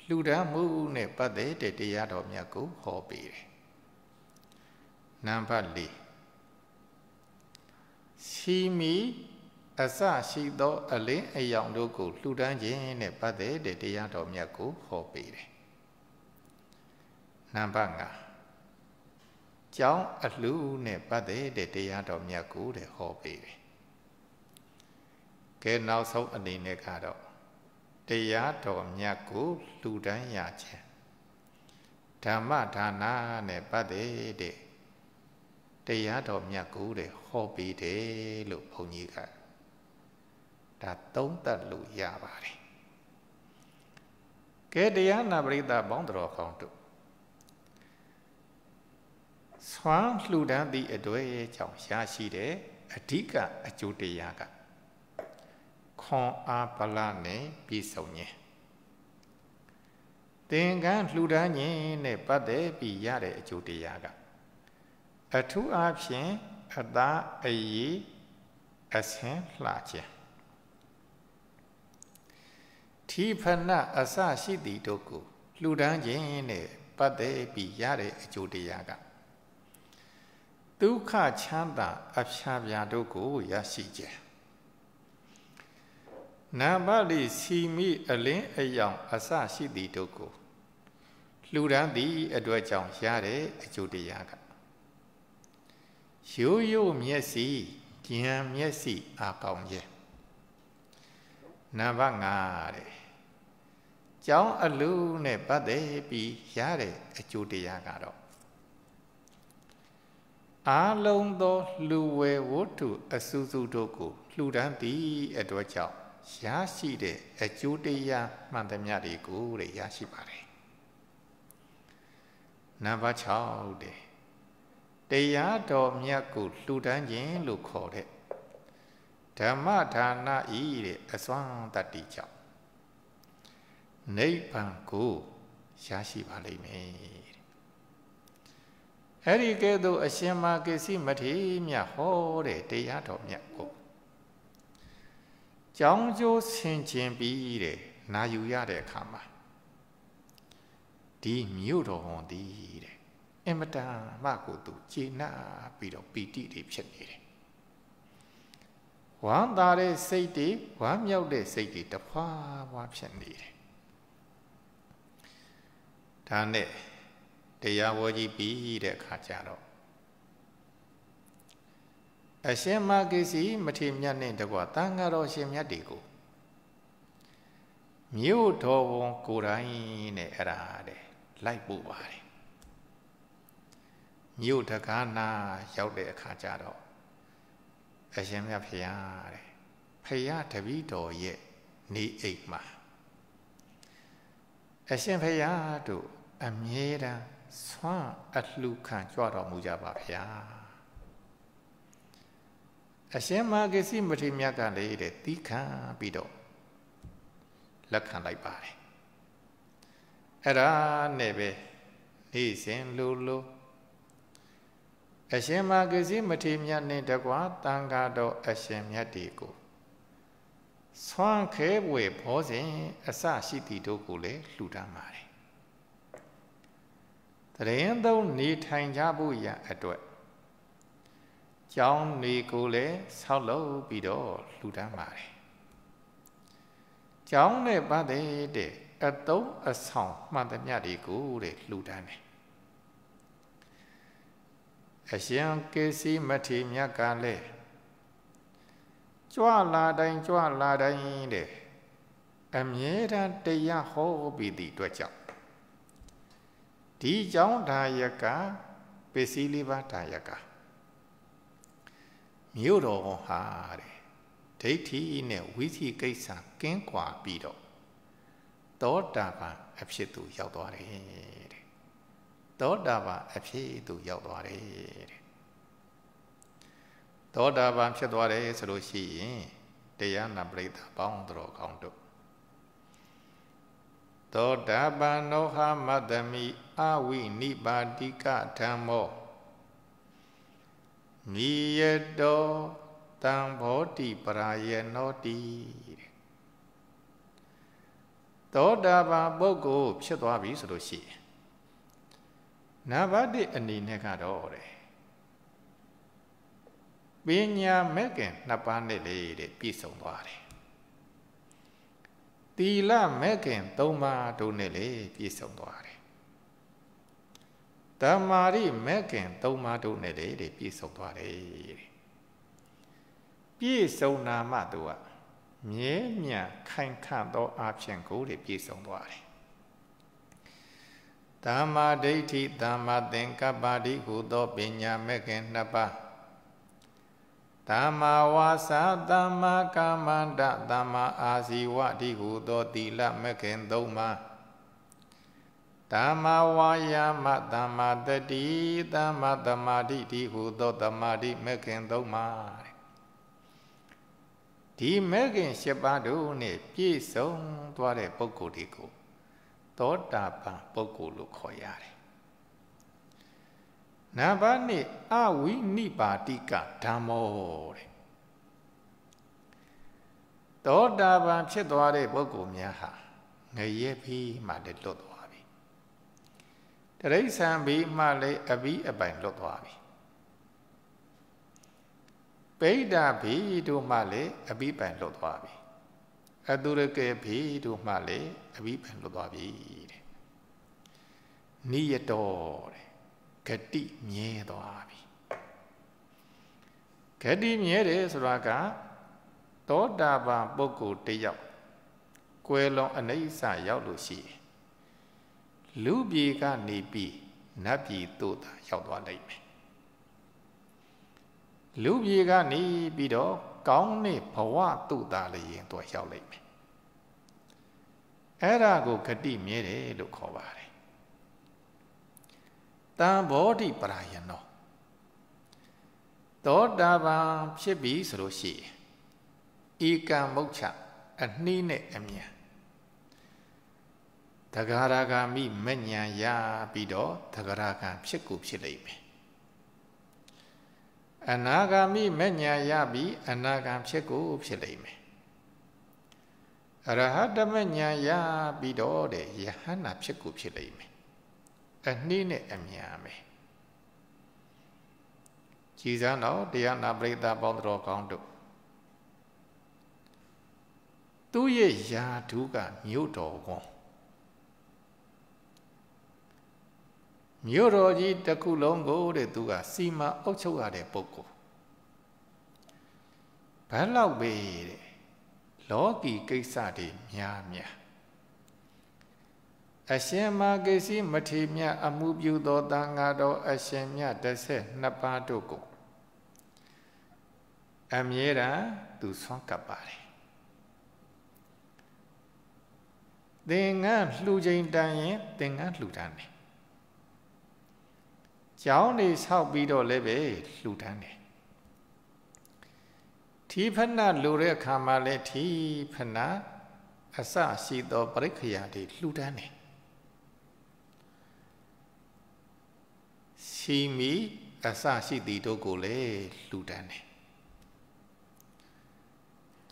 လှူဒန်းမှုနဲ့ပတ်သက်တဲ့တရားတော်မြတ်ကိုဟောပေးတယ် နံပါတ်၄ရှိမီအစရှိသောအလင်းအယောင်တို့ကိုလှူဒန်းခြင်းနဲ့ပတ်သက်တဲ့တရားတော်မြတ်ကိုဟောပေးတယ်နံပါတ်5ကျောင်းအလှနဲ့ပတ်သက်တဲ့တရားတော်မြတ်ကိုတဲ့ဟောပေးတယ်ကဲနောက်ဆုံးအနေနဲ့ကတော့တရားတော်မြတ်ကိုလှူဒန်းရခြင်းဓမ္မဒါနနဲ့ပတ်သက်တဲ့ တရားတော်မြတ်ကိုတဲ့ဟောပေးတယ်လို့ဘုန်းကြီးကဒါသုံးသပ်လို့ရပါတယ်ကဲတရားနာပရိသတ်ပေါင်းတော်ကောင်းတို့ဆွမ်းလှူဒန်းသည့်အတွေ့ကြောင့်ရရှိတဲ့အဓိကအကျိုးတရားကခွန်အားဗလနဲ့ပြည့်စုံခြင်းသင်္ကန်းလှူဒန်းခြင်းနဲ့ပတ်သက်ပြီးရတဲ့အကျိုးတရားက အထူးအားဖြင့်အသာအည်အဆင်းလှခြင်းထီဖနအစရှိသည်တို့ကိုလှူဒန်းခြင်းနဲ့ပတ်သက်ပြီးရတဲ့အကျိုးတရားကဒုက္ခချမ်းသာအဖျားပြာတို့ကိုရရှိခြင်းနာမလိစီမိအလင်းအယောင်အစရှိသည်တို့ကိုလှူဒန်းသည့်အတွက်ကြောင့်ရတဲ့အကျိုးတရားက ရိုးရိုးမျက်စိဉာဏ်မျက်စိအာကောင်းခြင်းနံပါတ်5တဲ့ကျောင်းအလူနဲ့ပတ်သက်ပြီးရတဲ့အကျိုးတရားကတော့အာလုံးသောလူဝဲဝတ္ထုအစူးစူးတို့ကိုလှူဒန်းသည့်အတွက်ကြောင့်ရရှိတဲ့အကျိုးတရားမှန်သမျှတွေကိုတဲ့ရရှိပါတယ်နံပါတ်6တဲ့ တရားတော်မြတ်ကိုလှူဒန်းခြင်းလို့ခေါ်တဲ့ဓမ္မဒါနဤတဲ့အစွမ်းတတ္တိကြောင့်နိဗ္ဗာန်ကိုရရှိပါလိမ့်မယ်အဲ့ဒီကဲ့သို့အရှင်မာကိစီမထေမြတ်ဟောတဲ့တရားတော်မြတ်ကိုကြောင်းကျိုးဆင်ခြင်ပြီးတဲ့နာယူရတဲ့အခါမှာဒီမြို့တော်ဟွန်သည်တဲ့ အင်မတန်မှကိုသူကျေနပ်ပြီးတော့ပီတိတွေဖြစ်နေတယ်ဝမ်းသာတဲ့စိတ်တွေဝမ်းမြောက်တဲ့စိတ်တွေတဖွာဖွာဖြစ်နေတယ်ဒါနဲ့တရားဝေါ်ကြီးပြီးတဲ့အခါကျတော့အရှင်မဂ္ဂစီမထေမြတ်နဲ့တကွာတန်ဃာတော်ရှင်မြတ်တွေကိုမြို့တော်ဝန်ကိုယ်တိုင်နဲ့အဲ့ဒါတဲ့လိုက်ပို့ပါတယ် မြို့တကားနာရောက်တဲ့အခါကျတော့အရှင်မြတ်ဖရာတဲ့ဖရာတပည့်တော်ရဲ့နေအိမ်မှာအရှင်ဖရာတို့အမြဲတမ်းဆွမ်းအလှခံကြွတော်မူကြပါဗျာအရှင်မာဂစီမထေမြတ်ကလည်းတဲ့တီးခံပြီးတော့လက်ခံလိုက်ပါတယ်အဲ့ဒါနဲ့ပဲနေ့စဉ်လိုလို အရှင်မာဂစီမထေမြတ်နှင့်တကွာတန်ဃာတော်အရှင်မြတ်ဒီကိုဆွမ်းခဲဝေဘောစဉ်အစရှိသည်တို့ကိုလည်းလှူဒါန်းပါတယ်တရင်သုံးနေထိုင်ကြဖို့ရအတွက်ကျောင်းနေကိုလည်းဆောက်လုပ်ပြီးတော့လှူဒါန်းပါတယ်ကျောင်းနဲ့ပတ်သက်တဲ့အတုံးအဆောင်မှန်သမျှတွေကိုတဲ့လှူဒါန်းတယ် အရှင်ကေစီမထေမြတ်ကလည်းကြွလာတိုင်းကြွလာတိုင်းတဲ့အမြဲတမ်းတရားဟောပြီးသည့်အတွက်ကြောင့်ဒီကြောင့်ဒါယကပစ္စည်းလေးပါးဒါယကမြို့တော်ဟာတဲ့ဒိဋ္ဌိနဲ့ဝိသိကိစ္စကင်းကွာပြီးတော့သောတာပန်အဖြစ်သူရောက်သွားတယ် သောတာပန်အဖြစ်သူရောက်သွားတယ်တဲ့သောတာပန်ဖြစ်သွားတယ်ဆိုလို့ရှိရင်တရားနာပရိသတ်ပေါင်းတော်ကောင်းတို့သောတာပန်နောဟမတ္တမိအဝိနိပါတိကဓမ္မောမိယတောတံဘောတိပရာယေနောတိသောတာပန်ပုဂ္ဂိုလ်ဖြစ်သွားပြီဆိုလို့ရှိရင် နံပါတ်1အနေနဲ့ကတော့တဲ့ပညာမဲ့ခင်နှစ်ပါးနဲ့လေတဲ့ပြည့်စုံသွားတယ်တီလမဲ့ခင်သုံးပါးတို့နဲ့လေပြည့်စုံသွားတယ်တမာရိမဲ့ခင်သုံးပါးတို့နဲ့လေတဲ့ပြည့်စုံသွားတယ်တဲ့ပြည့်စုံနာမှသူကမြဲမြံခိုင်ခန့်သောအဖြစ်ကိုတဲ့ပြည့်စုံသွားတယ် တသမ္မာဒိဋ္ဌိသမ္မာသင်္ကပ္ပတိဟုသောပညာမဲ့ခင်နှစ်ပါးသမ္မာဝါစာသမ္မာကမ္မန္တသမ္မာအာဇီဝတိဟုသောသီလမဲ့ခင်သုံးပါးသမ္မာဝါယာမသမ္မာတတိသမ္မာသမာဓိတိဟုသောသမာဓိမဲ့ခင်သုံးပါးဒီမဲ့ခင်၈ပါးတို့နဲ့ပြည့်စုံသွားတဲ့ပုဂ္ဂိုလ်ဒီကို သောတာပန်ပုဂ္ဂိုလ်လို့ခေါ်ရတယ်နံပါတ်1အဝိနိပါတိကဓမ္မောတဲ့သောတာပန်ဖြစ်သွားတဲ့ပုဂ္ဂိုလ်များဟာငရဲပြီးမှလည်းလွတ်သွားပြီတရိษံပြီးမှလည်းအပြီးအပိုင်လွတ်သွားပြီပိဋ္ဌဘီတို့မှလည်းအပြီးပိုင်လွတ်သွားပြီ အတုရကေဘီတို့မှလည်းအပြီးပိုင်လွတ်သွားပြီတဲ့နိယတော်တဲ့ဂတိမြဲသွားပြီဂတိမြဲတယ်ဆိုတာကသောတာပန်ပုဂ္ဂိုလ်တယောက်ကွယ်လွန်အနိစ္စရောက်လို့ရှိရင်လူပြေကနေပြီးနတ်ပြည်သို့သာရောက်သွားလိမ့်မယ်လူပြေကနေပြီးတော့ ကောင်းတဲ့ဘဝတုတာလည်းရင်တော့ရောက်လိမ့်မယ်အဲ့ဒါကိုဂတိမြဲတယ်လို့ခေါ်ပါတယ်တံဘောဓိပရာယနောသောတာပန်ဖြစ်ပြီဆိုလို့ရှိရင်ဧကံမုတ်ချအနှီးနဲ့အမြန်တဂရဂာမိမဉ္ဉဏ်ရပြီးတော့တဂရဂံဖြစ်ကိုဖြစ်လိမ့်မယ် အနာဂါမိမဉ္ဉဏ်ရပြီးအနာဂံဖြစ်ကိုဖြစ်လိမ့်မယ်အရဟတမဉ္ဉဏ်ရပြီးတော့တဲ့ယဟန္တာဖြစ်ကိုဖြစ်လိမ့်မယ်အနှီးနဲ့အမြန်ပဲကြည်စမ်းတော့တရားနာပရိသတ်ပေါင်းတော်ကောင်းတို့သူ့ရဲ့ယာဓုကမြို့တော်ဝန် မြို့တော်ကြီးတစ်ခုလုံးကိုတဲ့သူကစီမံအုပ်ချုပ်ရတဲ့ပုဂ္ဂိုလ်ဘယ်လောက်ပဲတဲ့လောကီကိစ္စတွေများများအရှင်မာကိစီမထေမြအမှုပြုသောတန်ဃာတော်အရှင်မြတ်တစ်ဆက်နှစ်ပါးတို့ကိုအမြဲတမ်းသူဆွမ်းကပ်ပါတယ်သင်္ကန်းလှူချိန်တန်ရင်သင်္ကန်းလှူတန်းတယ် ကျောင်းနေဆောက်ပြီးတော့လည်းပဲလှူတန်းတယ်ထီဖဏလိုတဲ့အခါမှာလည်းထီဖဏအစရှိသောပရိခရာတွေလှူဒန်းတယ်ရှိမီအစရှိသည်တို့ကိုလည်းလှူဒန်းတယ်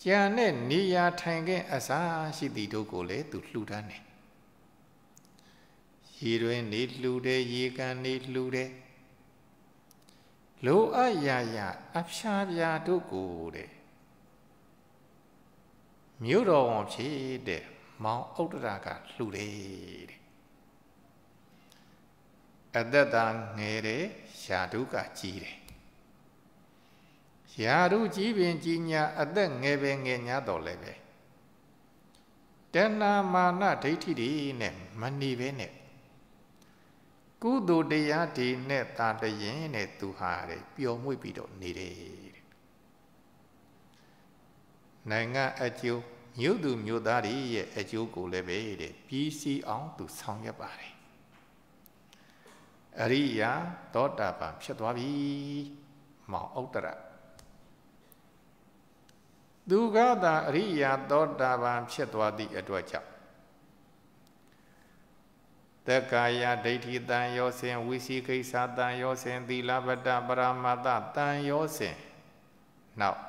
ကြံတဲ့နေရာထိုင်ခင်အစရှိသည်တို့ကိုလည်းသူလှူဒန်းတယ် ရေတွင်နေလှူတယ်ရေကန်နေလှူတယ်လိုအပ်ရာရာအဖျားပြာတို့ကိုတဲ့မြို့တော်ဝန်ဖြစ်တဲ့မောင်ဥဒ္ဒရာကလှူတယ်တဲ့အသက်သာငယ်တယ်ယာဓုကကြီးတယ်ယာဓုကြီးပင်ကြီးညာအသက်ငယ်ပဲငယ်ညာတော့လည်းပဲတဏမာနဒိဋ္ဌိတွေနဲ့မနေပဲနဲ့ ကုသိုလ်တရားတွေနဲ့တာတရင်နဲ့သူဟာတဲ့ပျော်မွေ့ပြီးတော့နေတယ်တဲ့နိုင်ငံအကျိုးမြို့သူမြို့သားတွေရဲ့အကျိုးကိုလည်းပဲတဲ့ပြီးစီအောင်သူဆောင်ရွက်ပါတယ်အရိယာသောတာပန်ဖြစ်သွားပြီမောင်ဥတ္တရသူကသာအရိယာသောတာပန်ဖြစ်သွားသည့်အတွက်ကြောင့် တက္ကာယဒိဋ္ဌိတံယောစင်ဝိစီကိစ္စတံယောစင်သီလဗတ္တပရမတ္တတံယောစင်နောက်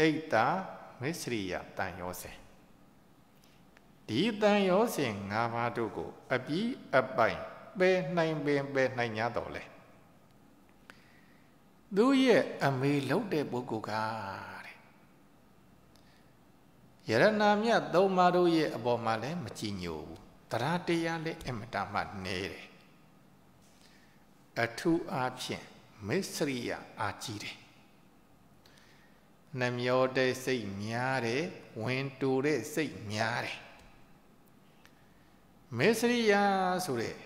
အိတ်တာမစ္စရိယတန်ရောစင်ဒီတန်ရောစင်၅ပါးတို့ကို အပြီးအပိုင်ပယ်နိုင်ပင်ပယ်နိုင်냐တော်လဲသူရဲ့အမေလုံးတဲ့ပုဂ္ဂိုလ်ကတဲ့ယရနာမြတ်သုံးပါးတို့ရဲ့အပေါ်မှာလည်းမကြည်ညိုဘူး တရားတရားလည်းအမတမှနေတယ်အထူးအားဖြင့်မစ္စရိယအာကြီးတယ်နှမျောတဲ့စိတ်များတယ်ဝင်တူတဲ့စိတ်များတယ်မေစရိယဆိုတဲ့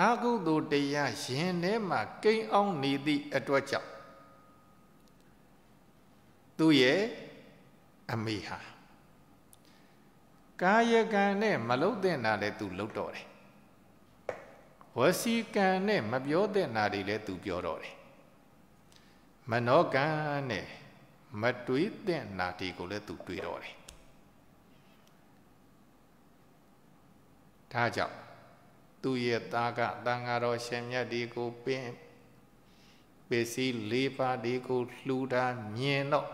အာဟုတုတရားရင်ထဲမှာကိန်းအောင်နေသည့်အတွက်ကြောင့်သူရဲ့အမေဟာ ကာယကံနဲ့မလုတ်တဲ့နာလည်းသူလုတ်တော့တယ်ဝစီကံနဲ့မပြောတဲ့နာတွေလည်းသူပြောတော့တယ်မနောကံနဲ့မတွေးတဲ့နာတွေကိုလည်းသူတွေးတော့တယ်ဒါကြောင့်သူရဲ့သားကတန်ဃာတော်ရှင်မြတ်ဒီကိုပင်ပစ္စည်း၄ပါးဒီကိုလှူတာမြင်တော့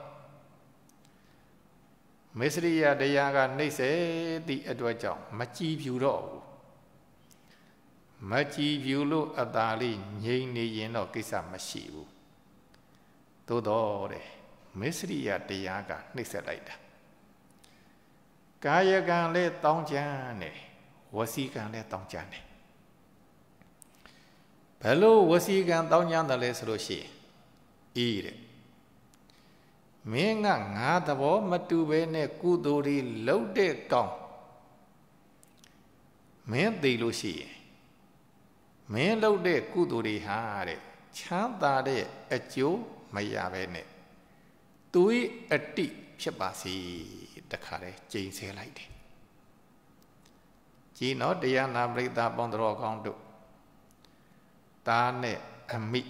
မေစရိယတရားကနှိမ့်စေသည့်အတွက်ကြောင့်မကြည်ဖြူတော့ဘူးမကြည်ဖြူလို့အသာလေးငြိမ်နေရင်တော့ကိစ္စမရှိဘူးသို့တော့တဲ့မေစရိယတရားကနှိမ့်ဆက်လိုက်တာကာယကံလည်းတောင်းကြမ်းတယ်ဝစီကံလည်းတောင်းကြမ်းတယ်ဘယ်လိုဝစီကံတောင်းကြမ်းတယ်လဲဆိုလို့ရှိရင်ဤတဲ့ မင်းကငါသဘောမတူဘဲနဲ့ကုသိုလ်တွေလှုပ်တဲ့ကောင်းမင်းသိလို့ရှိရင်မင်းလှုပ်တဲ့ကုသိုလ်တွေဟာတဲ့ချမ်းသာတဲ့အကျိုးမရဘဲနဲ့သူ၏အတိဖြစ်ပါစေတခါလဲကျိန်ဆဲလိုက်တယ်ကြည်နော်တရားနာပရိသတ်ပေါင်းတော်ကောင်းတို့သားနဲ့အမိ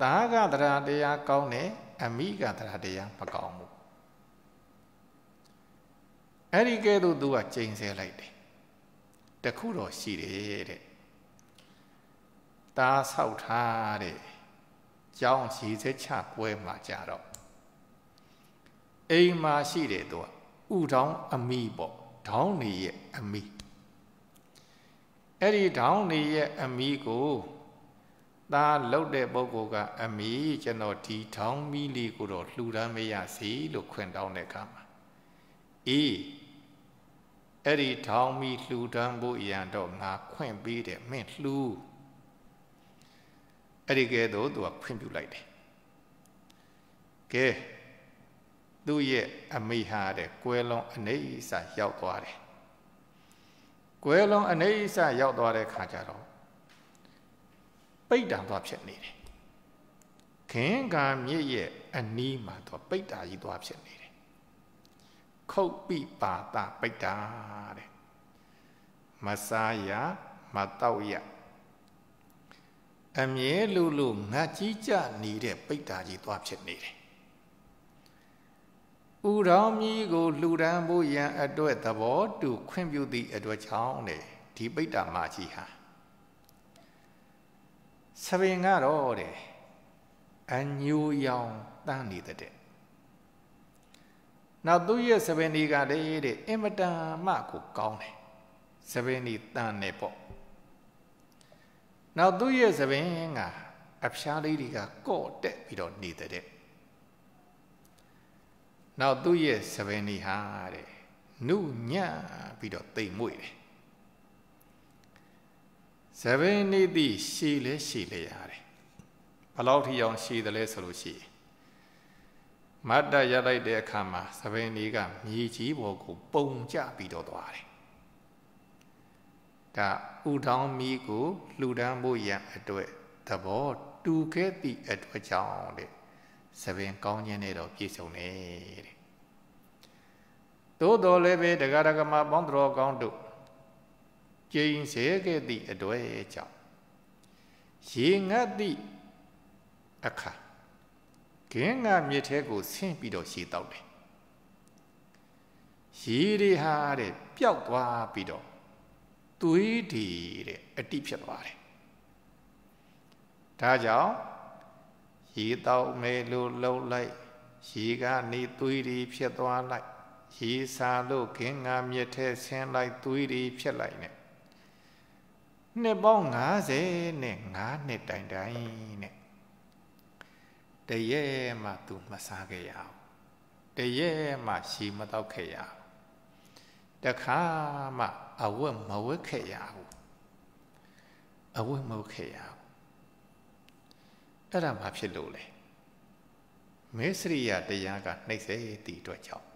သားကတရားတရားကောင်းတယ်အမိကတရားတရားမကောင်းဘူးအဲ့ဒီကဲသို့သူကကျိန်ဆဲလိုက်တယ်တခုတော့ရှိတယ်တဲ့သားဆောက်ထားတဲ့ကြောင်းရည်စက်ချပွဲမှာကြတော့အိမ်မှာရှိတယ်သူကဥထောင်းအမိပေါ့ဒေါင်းနေရဲ့အမိအဲ့ဒီဒေါင်းနေရဲ့အမိကို သားလှုပ်တဲ့ပုဂ္ဂိုလ်ကအမိကျွန်တော်ဒီထောင်းမီးလေးကိုတော့လှူဒန်းမရစီလို့ခွင့်တောင်းတဲ့အခါမှာအေးအဲ့ဒီထောင်းမီးလှူဒန်းဖို့ရန်တော့ငါခွင့်ပေးတယ်မင်းလှူအဲ့ဒီကဲတော့သူကခွင့်ပြုလိုက်တယ်ကဲသူ့ရဲ့အမိဟာတဲ့ကွယ်လွန်အနေအဆရောက်သွားတယ်ကွယ်လွန်အနေအဆရောက်သွားတဲ့ခါကျတော့ ပိတ်တံသွားဖြစ်နေတယ်ခင်ကာမြစ်ရဲ့အနီးမှာတော့ပိတ်တာကြီးသွားဖြစ်နေတယ်ခုတ်ပိပါတပိတ်တာတဲ့မစားရမတော့ရအမြဲလို့လို့ငါကြီးကြနေတဲ့ပိတ်တာကြီးသွားဖြစ်နေတယ်ဥတော်မြည်ကိုလှူဒန်းဖို့ရန်အတွက်သဘောတူခွင့်ပြုသည့်အတွက်ကြောင့်တဲ့ဒီပိတ်တာမကြီးဟာ ဆပင်ကတော့တဲ့အညိုရောင်တန်းနေတဲ့နောက်သူ့ရဲ့ဆပင်ဒီကလေးတဲ့အင်မတန်မှကိုကောင်းတယ်ဆပင်ဒီတန်းနေပေါ့နောက်သူ့ရဲ့ဆပင်ကအဖျားလေးတွေကကော့တက်ပြီးတော့နေတဲ့နောက်သူ့ရဲ့ဆပင်ဒီဟာတဲ့နုညံ့ပြီးတော့တိမ်မွေ့တယ် ဇဗေနိတိရှည်လဲရှည်လဲရတယ်ဘလောက်ထိအောင်ရှည်တယ်လဲဆိုလို့ရှိရင်မတ်တရလိုက်တဲ့အခါမှာသဘင်ကြီးကမြေကြီးပေါ်ကို ပုံကျပြီးတော့သွားတယ်ဒါဥထောင်းမီးကိုလှူဒန်းဖို့ရန်အတွက်သဘောတူခဲ့သည့်အတွက်ကြောင့်တဲ့သဘင်ကောင်းခြင်းနဲ့တော့ပြည့်စုံတယ်တဲ့သို့တော်လည်းပဲတရားဓမ္မပေါင်းတော်ကောင်းတို့ ကျိန်စေခဲ့သည့်အတွေ့ကြောင့်ရေငတ်သည့်အခါခင်းကမြစ်ထဲကိုဆင်းပြီးတော့ရှည်တောက်တယ်ရေတွေဟာတဲ့ပျောက်သွားပြီးတော့သွေးတွေတဲ့အတိဖြစ်သွားတယ်ဒါကြောင့်ရေတောက်မဲလို့လှုပ်လိုက်ရေကနေသွေးတွေဖြစ်သွားလိုက်ရေစာလို့ခင်းငါမြစ်ထဲဆင်းလိုက်သွေးတွေဖြစ်လိုက်နဲ့ နှစ်ပေါင်း90နဲ့9နှစ်တိုင်တိုင်နဲ့တရေမှသူမစားခဲ့ရအောင်တရေမှရှီမတော့ခဲ့ရအောင်တခါမှအဝတ်မဝတ်ခဲ့ရဘူးအဝတ်မဝတ်ခဲ့ရဘူးအဲ့ဒါမှဖြစ်လို့လေမေစရိယတရားကနှိမ့်စေတည်အတွက်ကြောင့်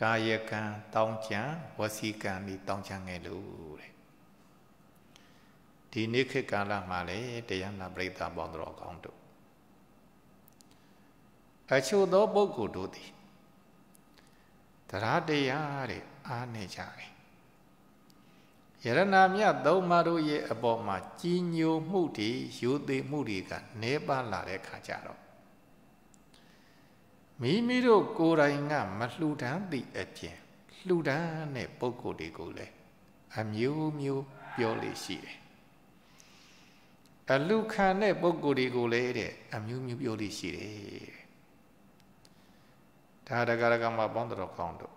ကာယကံတောင်းချံဝစီကံဒီတောင်းချံငယ်လို့တဲ့ ဒီနေ့ခေတ်ကာလမှာလေတရားနာပရိသတ်ပေါင်းတော်ကောင်းတို့အချို့သောပုဂ္ဂိုလ်တို့သည်တရားတရားတဲ့အားနေကြတယ်ယရနာမြတ်သုံးပါးတို့ရဲ့အပေါ်မှာကြီးညိုမှုတွေယူသေးမှုတွေကနေပါလာတဲ့ခါကြတော့မိမိတို့ကိုယ်တိုင်ကမလှူဒန်းသည့်အပြင်လှူဒန်းတဲ့ပုံကိုယ်တွေကိုလည်းအမျိုးမျိုးပြောလို့ရှိတယ် အလူခံတဲ့ပုံကိုယ်တွေကိုလည်းတဲ့အမျိုးမျိုးပြောလို့ရှိတယ်ဒါတကရကမပေါင်းတော်ကောင်းတို့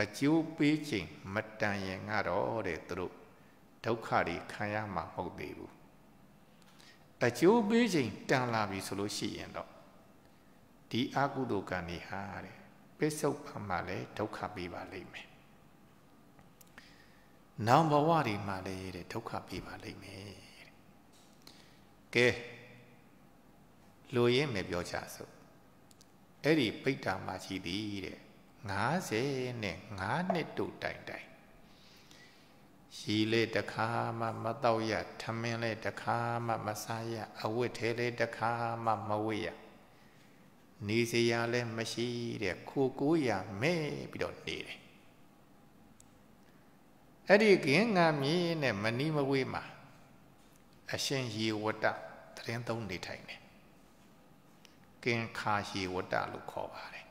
အကျိုးပေးခြင်းမတန်ရင်ငါတော့တဲ့သူတို့ဒုက္ခတွေခံရမှာမဟုတ်သေးဘူးအကျိုးပေးခြင်းတန်လာပြီဆိုလို့ရှိရင်တော့ဒီအကုသိုလ်ကံတွေဟာတဲ့ပိဿုပံမှာလည်းဒုက္ခပေးပါလိမ့်မယ်။နောင်ဘဝတွေမှာလည်းတဲ့ဒုက္ခပေးပါလိမ့်မယ်တဲ့။ ကဲလူရင်းမယ်ပြောချစို့အဲ့ဒီပိဋ္ဌာမှာရှိသည်တဲ့90နဲ့9နှစ်တို့တိုင်တိုင်ရှိလေတခါမှမတော့ရထမင်းလေတခါမှမစားရအဝတ်သေးလေတခါမှမဝတ်ရနေစရာလည်းမရှိတဲ့ခိုကိုးရမဲ့ပြီးတော့နေတယ်အဲ့ဒီကင်းငါမြေနဲ့မနီးမဝေးမှာ အရှင်ရေဝတ္တတရင်သုံးနေထိုင်တယ်ကင်ခါရေဝတ္တလို့ခေါ်ပါတယ်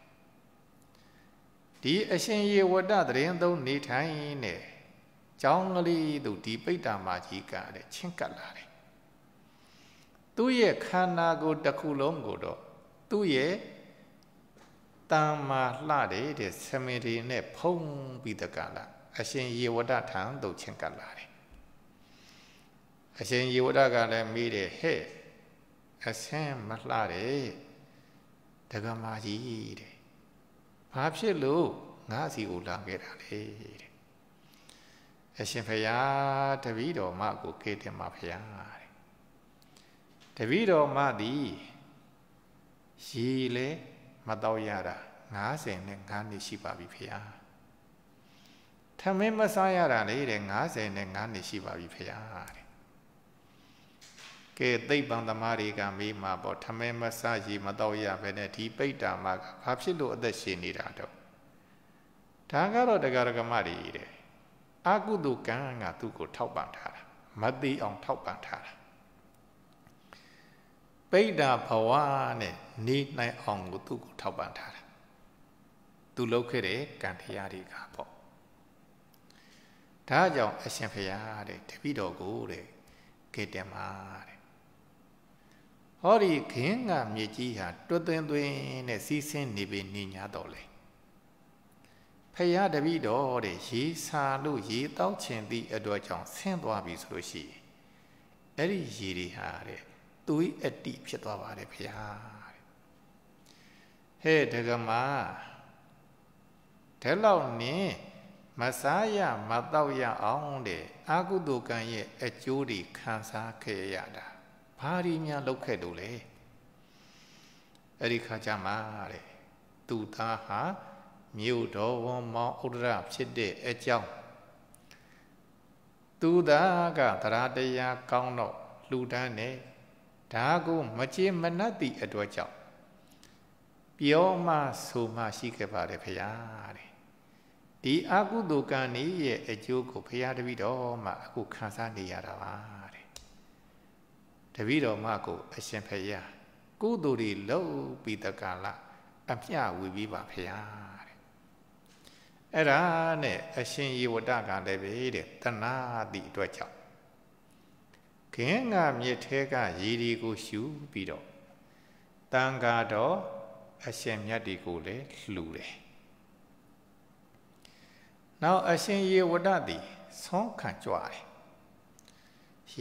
ဒီအရှင်ရေဝတ္တတရင်သုံးနေထိုင်နေကျောင်းကလေးတို့ဒီပိဋ္ဌာမာကြီးကတဲ့ချင်းကပ်လာတယ်သူ့ရဲ့ခန္ဓာကိုယ်တစ်ခုလုံးကိုတော့သူ့ရဲ့တမ္မာလှတယ်တဲ့ဆမေရီနဲ့ဖုံးပြီးတကလာအရှင်ရေဝတ္တထံသို့ချင်းကပ်လာတယ် အရှင်ရေဝတ္တကလည်းမိတယ်ဟဲ့အဆင်းမလှတယ်ဒကမာကြီးတဲ့ဘာဖြစ်လို့ငါစီကိုလာခဲ့တာလဲတဲ့အရှင်ဖရာတပည့်တော်မကိုကေတင်ပါဖရာတဲ့တပည့်တော်မသည်ရေလဲမတော့ရတာ90နဲ့9နှစ်ရှိပါပြီဖရာထမင်းမစားရတာလေတဲ့90နဲ့9နှစ်ရှိပါပြီဖရာတဲ့ ကဲသိပ္ပံသမားတွေကမေးမှာပေါ့ထမဲမဆရေမတော့ရပဲနဲ့ဒီပိဋ္ဌာမကဘာဖြစ်လို့အသက်ရှင်နေတာတော့ဒါကတော့တရားဓမ္မတွေတဲ့အကုသိုလ်ကံကသူ့ကိုထောက်ပံ့ထားတာမသိအောင်ထောက်ပံ့ထားတာပိဋ္ဌာဘဝနဲ့နေနိုင်အောင်ကိုသူ့ကိုထောက်ပံ့ထားတာသူလုပ်ခဲ့တဲ့ကံတရားတွေကပေါ့ဒါကြောင့်အရှင်ဖရာတဲ့တပည့်တော်ကိုတဲ့ကေတမတဲ့ ဟောဒီခင်းကမြေကြီးဟာတွတ်သွင်းသွင်းနဲ့စီးဆင်းနေပြီနေ냐တော့လေဖယားတပည့်တော်တဲ့ရေစာလို့ရေတောက်ချင်သည့်အတွက်ကြောင့်ဆင်းသွားပြီဆိုလို့ရှိရင်အဲ့ဒီရေတွေဟာတဲ့သွေးအတိဖြစ်သွားပါတယ်ဖယားတဲ့ဟဲ့ဒကမဒါလောက်နင်းမစားရမတော့ရအောင်တဲ့အာကုတုကံရဲ့အကျိုးတွေခံစားခဲ့ရတာ ဘာဒီများလောက်ခဲ့လို့လဲအဲ့ဒီခါကျမှတဲ့သူသားဟာမြို့တော်ဝန်မောင်ဥဒရဖြစ်တဲ့အကြောင်းသူသားကတရားတရားကောင်းတော့လှူဒန်းနေဒါကိုမချေမနှက်သည့်အတွက်ကြောင့်ပြောမှဆိုမှရှိခဲ့ပါတယ်ဖရာတဲ့ဒီအကုသိုလ်ကံဤရဲ့အကျိုးကိုဖရာတပည့်တော်မှအခုခံစားနေရတာပါ တပည့်တော်မကို အရှင်ဖယားကုသိုလ်တွေလုပ်ပြီးတကလာအမျှဝေပြီးပါဖယားတဲ့အဲ့ဒါနဲ့အရှင်ယေဝတကလည်းပဲတဲ့တဏှာတိအတွက်ကြောင့်ခင်းကမြစ်ထဲကရေဒီကိုရှူပြီးတော့တန်ဃာတော်အရှင်မြတ်ဒီကိုလည်းလှူတယ်နောက်အရှင်ယေဝတသည်ဆုံးခံကြွတယ်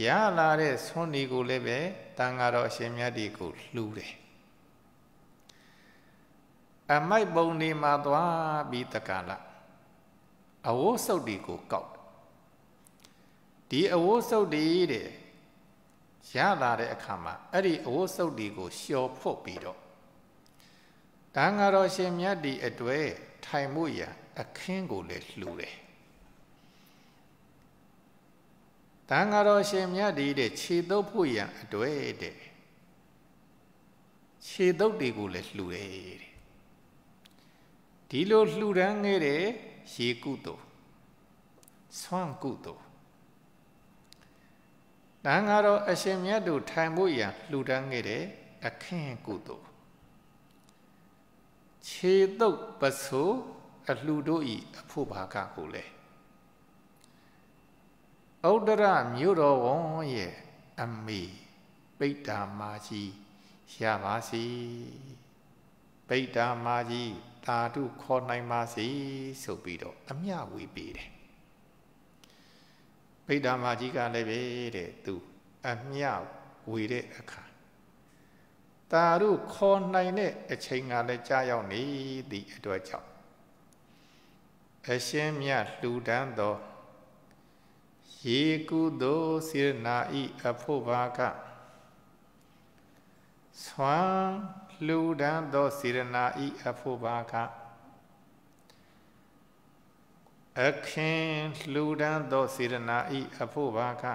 ရလာတဲ့ဆွမ်းဒီကိုလည်းပဲတန်ဃာတော်အရှင်မြတ်ဒီကိုလှူတယ်အမိုက်ပုံဒီမှာသွားပြီးတက္ကလာအဝိုးစုပ်ဒီကိုကောက်ဒီအဝိုးစုပ်ဒီတဲ့ရလာတဲ့အခါမှာအဲ့ဒီအဝိုးစုပ်ဒီကိုလျှော်ဖို့ပြီးတော့တန်ဃာတော်ရှင်မြတ်ဒီအတွေ့ထိုင်မှုရာအခင်းကိုလည်းလှူတယ် တန်ဃာတော်ရှင်မြတ်ဒီတဲ့ခြေတုပ်ဖို့ရန်အတွေ့တဲ့ခြေတုပ်တွေကိုလည်းလှူတယ်တဲ့ဒီလိုလှူဒန်းခဲ့တဲ့ရေကုသိုလ်ဆွမ်းကုသိုလ်တန်ဃာတော်အရှင်မြတ်တို့ထိုင်ဖို့ရန်လှူဒန်းခဲ့တဲ့အခင်းကုသိုလ်ခြေတုပ်ပစိုးအလှူတို့ဤအဖို့ဘာကကိုလဲ ဩဒရမြို့တော်ဝန်ရဲ့အမေပိဋ္ဌာမာကြီးရပါစီပိဋ္ဌာမာကြီးတာတုခေါ်နိုင်ပါစီဆိုပြီးတော့အမျှဝေပေးတယ်ပိဋ္ဌာမာကြီးကလည်းပဲတဲ့သူအမျှဝေတဲ့အခါတာရုခေါ်နိုင်တဲ့အချိန်ကလည်းကြာရောက်နေသည့်အတွက်ကြောင့်အရှင်မြတ်လှူဒန်းသော ရေကုသိုလ်စေနာဤအဖို့ဘာကသွမ်းလှူဒန်းသောစေရနာဤအဖို့ဘာကအခင်းလှူဒန်းသောစေရနာဤအဖို့ဘာက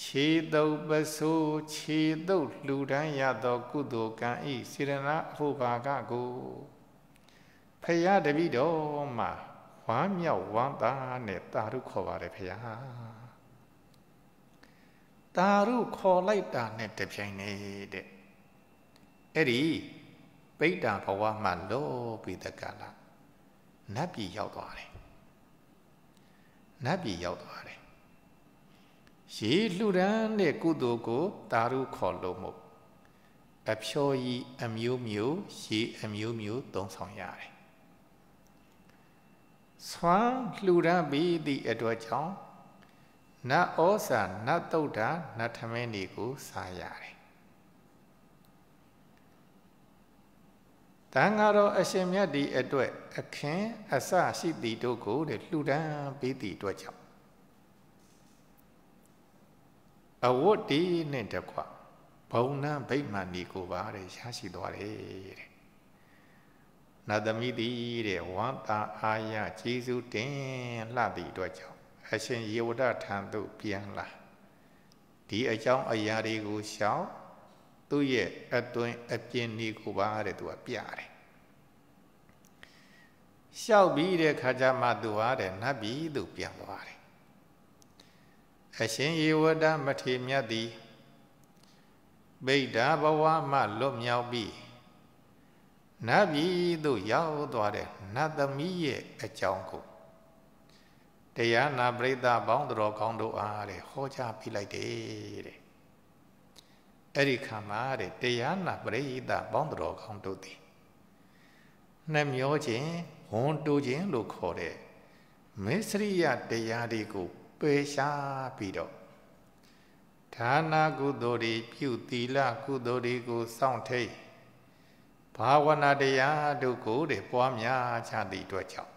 ခြေတုပ်ပစိုးခြေတုပ်လှူဒန်းရသောကုသိုလ်ကံဤစေရနာအဖို့ဘာကကိုဖရာတပိတော်မှာ ဝမ်းမြောက်ဝမ်းသာနဲ့တာရုခေါ်ပါတယ်ဖရာတာရုခေါ်လိုက်တာနဲ့တပြိုင်နေတဲ့အဲ့ဒီပိဋ္ဌာဘဝမှာလောပိတကလာနတ်ပြည်ရောက်သွားတယ်နတ်ပြည်ရောက်သွားတယ်ရေလှူဒန်းတဲ့ကုသိုလ်ကိုတာရုခေါ်လို့မို့အဖြောကြီးအမျိုးမျိုးရေအမျိုးမျိုးသုံးဆောင်ရတယ် ဆွမ်းလှူဒန်းပြီးသည့်အတွက်ကြောင့်နတ်ဩဇာနတ်တုဒ္ဓနတ်ထမင်းတွေကိုစားရတယ်တန်ဃာတော်အရှင်မြတ်ဒီအတွက် အခင်းအစရှိသည်တို့ကိုတဲ့လှူဒန်းပြီးသည့်အတွက်ကြောင့်အဝတ်ဒီနဲ့တကွဘုံနံဗိမာန်ဒီကိုပါတဲ့ရရှိသွားတယ်တဲ့ နတ်သမီးသည်တဲ့ဝမ်းသာအာရကျေးဇူးတင်လှသည့်အတွက်ကြောင့်အရှင်ယေဝဒထံသို့ပြန်လာဒီအကြောင်းအရာတွေကိုရှောင်သူ့ရဲ့အတွင်အပြင်းဒီကိုပါတဲ့သူကပြတယ်လျှောက်ပြီးတဲ့ခါကျမှသူဟာတဲ့နတ်ပြည်သို့ပြန်သွားတယ်အရှင်ယေဝဒမထေမြတ်သည်ဗိဒ္ဓဘဝမှလွတ်မြောက်ပြီး နတ်ပြည်သို့ရောက်သွားတဲ့နတ်သမီးရဲ့အကြောင်းကိုတရားနာပရိသတ်ပေါင်းတော်ကောင်းတို့အားတဲ့ဟောကြားပြလိုက်တယ်တဲ့အဲ့ဒီခါမှာတဲ့တရားနာပရိသတ်ပေါင်းတော်ကောင်းတို့သည်နှမျောခြင်းဝန်တူခြင်းလို့ခေါ်တဲ့မေစရိယတရားတွေကိုပယ်ရှားပြီးတော့ဒါနာကုသိုလ်တွေပြုသီလကုသိုလ်တွေကိုစောင့်ထိတ် ဘာဝနာတရားတို့ကိုတဲ့ပွားများချသည့်အတွက်ကြောင့်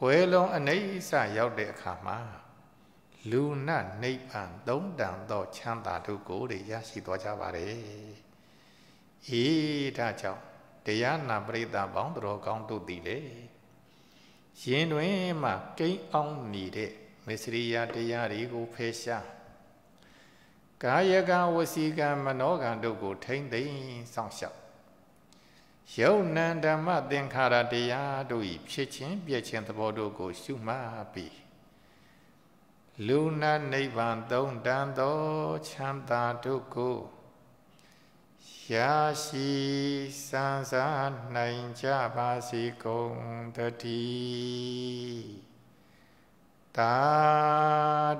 ကွယ်လွန်အနိစ္စရောက်တဲ့အခါမှာလူနတ်နိဗ္ဗာန်သုံးတန်သောချမ်းသာတို့ကိုရရှိသွားကြပါတယ်။အေးဒါကြောင့်တရားနာပရိသတ်ပေါင်းတော်ကောင်းတို့သည်လေရင်တွင်မှကိန်းအောင်နေတဲ့မေစရိယတရားတွေကိုဖယ်ရှားကာယကဝစီကံမနောကံတို့ကိုထိမ့်သိမ်းစောင့်ရှောက် ယုံနံဓမ္မသင်္ခါရတရားတို့၏ဖြစ်ခြင်းပြည့်ခြင်းသဘောတို့ကို ရှုမှတ်ပြီးလူနာနိဗ္ဗာန်သုံးတန်သောချမ်းသာတို့ကိုရာရှိစံစားနိုင်ကြပါစေကုန်တည်းသာ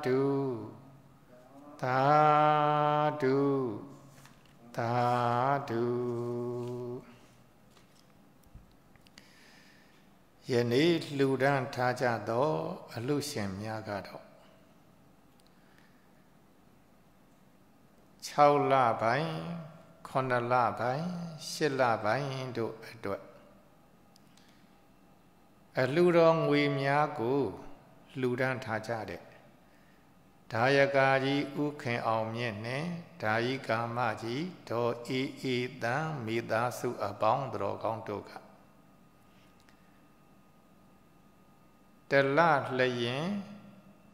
ဓုသာဓုသာဓု ယနေ့လှူဒန်းထားကြသောအလှရှင်များကတော့6လပိုင်း9လပိုင်း10လပိုင်းတို့အတွက်အလှူတော်ငွေများကိုလှူဒန်းထားကြတဲ့ဒါယကာကြီးဥခင်အောင်မြင့်နဲ့ဒါယီကာမကြီးဒေါ်အေးအေးတန်မိသားစုအပေါင်းတော်ကောင်းတို့က လလျင်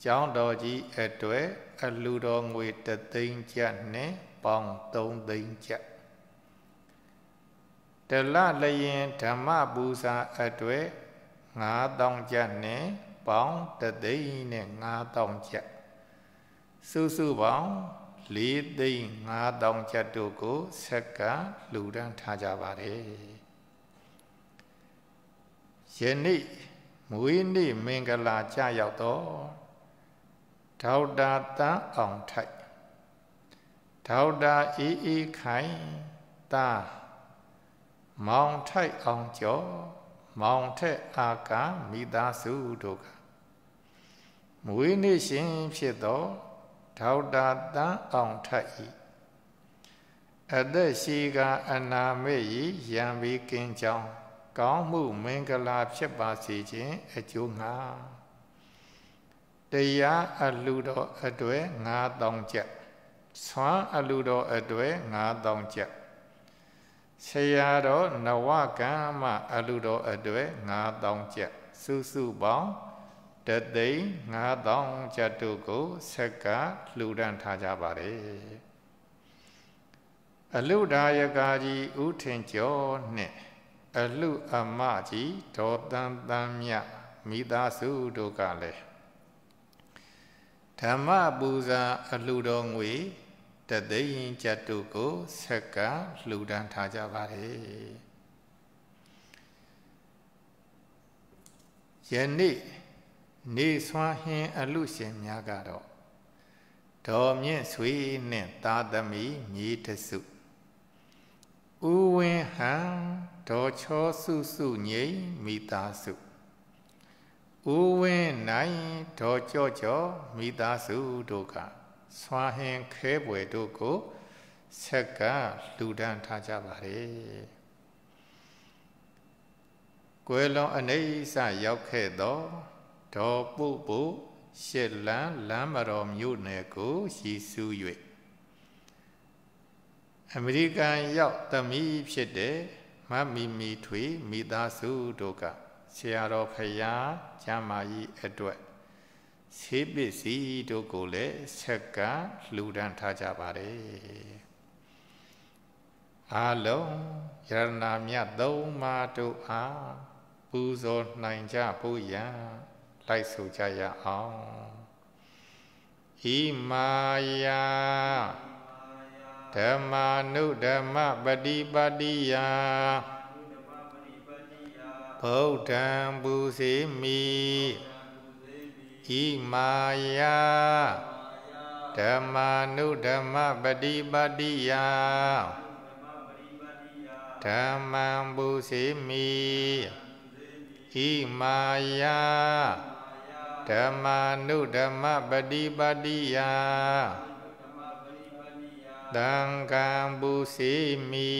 ကျောင်းတော်ကြီးအတွေ့အလူတော်ငွေတသိန်းကျပ်နဲ့ပေါင်း3သိန်းကျပ်တလလျင်ဓမ္မပူဇာအတွေ့9000ကျပ်နဲ့ပေါင်းတသိန်းနဲ့9000ကျပ်စုစုပေါင်း၄သိန်း5000ကျပ်တို့ကိုဆက်ကလူဒန်းထားကြပါတယ်ယနေ့ မွေးနေ့မင်္ဂလာကြရောက်တော့ဒေါက်တာတန်းအောင်ထိုက်ဒေါက်တာအေးအေးခိုင်တာမောင်ထိုက်အောင်ကျော်မောင်ထက်အာကာမိသားစုတို့ကမွေးနေ့ရှင်ဖြစ်သောဒေါက်တာတန်းအောင်ထက်ဤအသက်ရှိကအနာမေ့ဤရံပြီးကင်းကြောင်း ကောင်းမှုမင်္ဂလာဖြစ်ပါစေခြင်းအကျိုးငါတရားအလှတော်အတွေ့9000ကျပ်ဆွမ်းအလှတော်အတွေ့9000ကျပ်ဆရာတော်နဝကမ္မအလှတော်အတွေ့9000ကျပ်စုစုပေါင်းတသိန်း9000ကျပ်တို့ကိုဆက်ကလှူဒန်းထားကြပါတယ်အလုဒါယကာကြီးဥထင်ကျော်နှင့် အလှအမကြီးဒေါ်တန်တန်မြမိသားစုတို့ကလည်းဓမ္မပူဇာအလှတော်ငွေတသိန်းကျပ်တို့ကိုဆက်ကလှူဒန်းထားကြပါတယ်ယနေ့နေဆွမ်းဟင်းအလှရှင်များကတော့ဒေါ်မြင့်ဆွေနှင့်သာသမီမြေတစု ဥဝင်းဟံဒေါ်ချောစုစုငိမ့်မိသားစုဥဝင်းနိုင်ဒေါ်ကြော့ကြော့မိသားစုတို့ကဆွာဟင်ခဲပွေတို့ကိုဆက်ကလူဒန်းထားကြပါလေကွယ်လွန်အနေဆရောက်ခဲ့သောဒေါ်ပုပုရှစ်လန်းလမ်းမတော်မြို့နယ်ကိုရည်စူး၍ အမေရိကန်ရောက်သမီးဖြစ်တဲ့မမီမီထွေမိသားစုတို့ကဆရာတော်ဖရာကျမ်းမာကြီးအတွက်ဆေးပစ္စည်းတို့ကိုလည်းဆက်ကလှူဒန်းထားကြပါတယ်အလုံးယရနာမြတ်သုံးပါးတို့အားပူဇော်နိုင်ကြဖို့ရန်လိုက်ဆိုကြရအောင်ဣမာယာ ဓမ္မာနုဓမ္မပฏิပါတိယဗုဒ္ဓံဘူစေမိဣမာယဓမ္မာနုဓမ္မပฏิပါတိယဓမ္မံဘူစေမိဣမာယဓမ္မာနုဓမ္မပฏิပါတိယ သံဃံပုစေမိ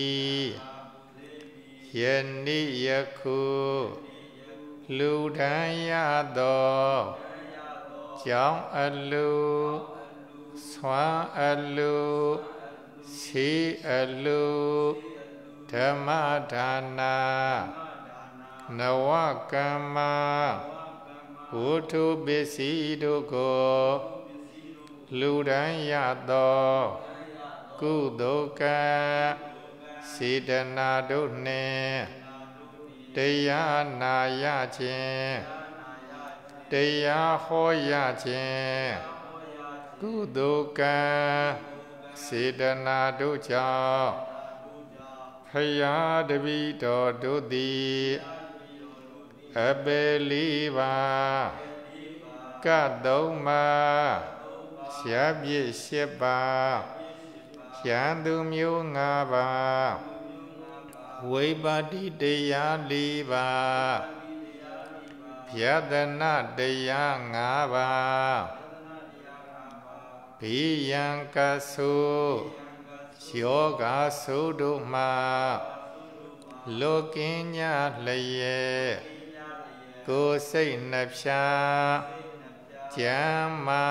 ယနေ့ယခုလူထံရသောကြောင်းအလူဆွမ်းအလူရှိအလူဓမ္မဒါနာနဝကမ္မဝုထုပစ္စည်းတို့ကိုလူတန်းရသော ကုသိုလ်ကစေတနာတို့နှင့်တရားနာရခြင်းတရားဟောရခြင်းကုသိုလ်ကစေတနာတို့ကြောင့်ဖယားတပိတော်တို့သည်အပေလေးပါကသုံးပါရှားပြည့်ရှစ်ပါ ရန်သူမျိုး၅ပါးဝိပါတိတရား၄ပါးယတနာတရား၅ပါးဘိယံကဆုယောဂဆုတို့မှာလောကင်းညလျက်ကိုယ်စိတ်နှဖျားကျမ်းမာ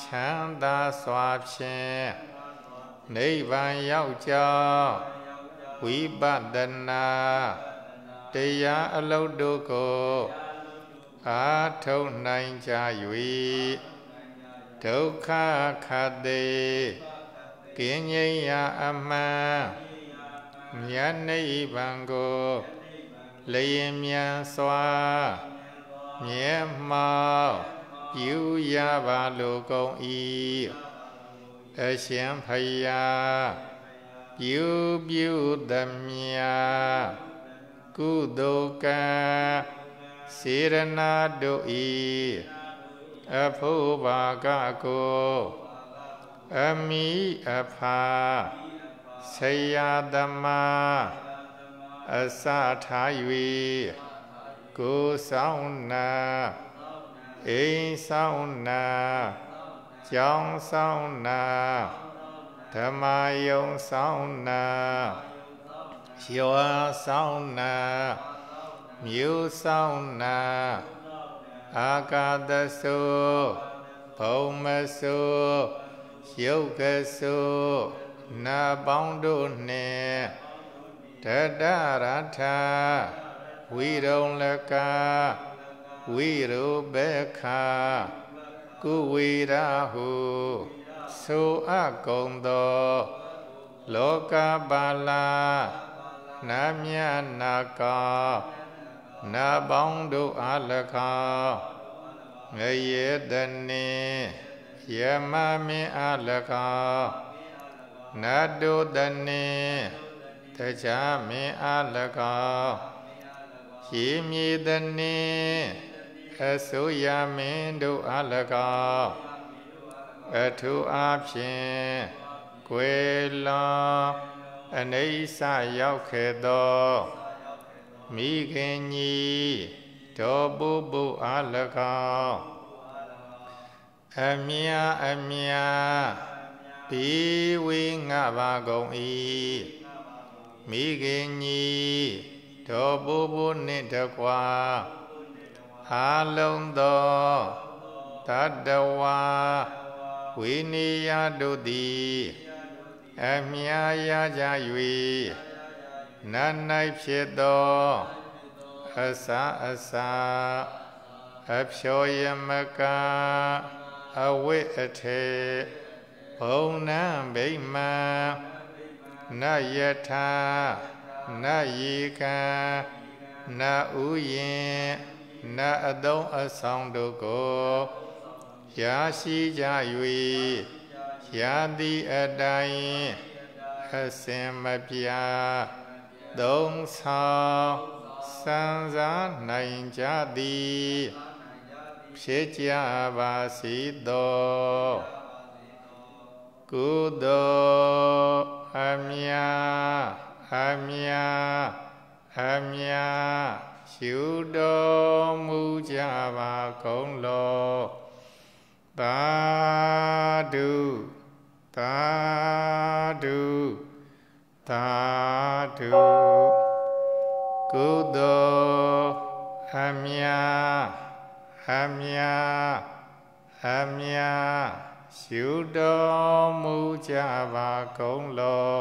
ချမ်းသာစွာဖြင့် နိဗ္ဗာန်ရောက်ကြောင်းဝိပဿနာတရားအလုတ်တို့ကိုအာထုံနိုင်ကြ၍ဒုက္ခခတေကင်းငြိမ်းရာအမှန်မြတ်နိဗ္ဗာန်ကိုလျင်မြန်စွာမြဲမောက်ပြုရပါလိုကုန်၏ အရှင်ဖယားပြုပြုသမြကုသိုလ်ကံစေရနာတို့ဤအဖို့ဘာကကိုအမိအဖာဆရာသမားအစထား၍ကိုဆောင်နာအိမ်ဆောင်နာ ကျောင်းဆောင်နာဓမ္မယုံဆောင်နာရွာဆောင်နာမြို့ဆောင်နာအာကာသဆုဘုံမဆုရုပ်ကဆုနာပေါင်းတို့နှင့်တတရထဝိရုံလကဝိရုဘေခ ကုဝေရဟုဆိုအကုံသောလောကပါလာနာမြနာကာနာပေါင်းတို့အား၎င်းငရေတနေယမမင်းအား၎င်းနတ်တို့တနေတရားမင်းအား၎င်းရေမြေတနေ အစိုးရမင်းတို့အား၎င်းအထုအားဖြင့်ကွယ်လွန်အနေဆရောက်ခဲ့သောမိခင်ကြီးဒေါ်ပုပုအား၎င်းအမြအမြဘီဝေငါပါကုန်၏မိခင်ကြီးဒေါ်ပုပုနှင့်တကွာ အာလုံးသောတတဝါဝိနိယတို့သည်အမြရကြ၍နတ်၌ဖြစ်သောအစာအစာအဖြောယမကအဝိအထေဘုံနံဗိမာနယထာနယေကံနဥယင် နအတုံးအဆောင်တို့ကိုရာရှိကြ၍ရာတိအတိုင်းအစင်မပြသုံးဆောင်စံစားနိုင်ကြသည်ဖြစ်ကြပါစေသောကုသိုလ်အမြအမြအမြ ရှုတော်မူကြပါကုန်လောသာဓုသာဓုသာဓုကုသိုလ်အမြအမြအမြရှုတော်မူကြပါကုန်လော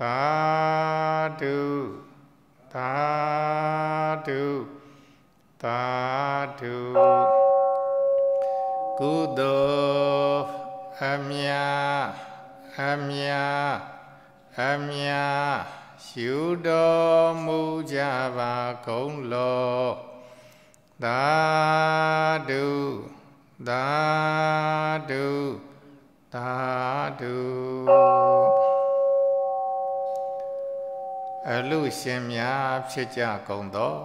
သာဓုသာ ဓုသာဓုကုသိုလ်အမြအမြအမြရှုတော်မူကြပါကုန်လောသာဓုသာ အလူရှင်များဖြစ်ကြကုန်သော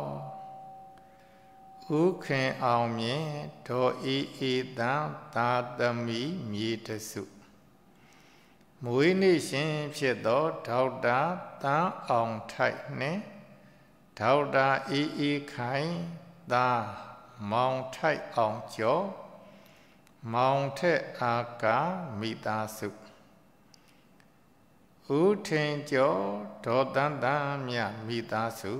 ဥခင်အောင်မြင်ဒေါ်ဤဤတံသာသမီမြေတစုမွေးနေ့ရှင်ဖြစ်သောဒေါက်တာတန်းအောင်ထိုက်နှင့်ဒေါက်တာဤဤခိုင်သာမောင်ထိုက်အောင်ကျော်မောင်ထက်အာကာမိသားစု ဦးထင်ကျော်ဒေါ်တန်းတန်းမြမိသားစု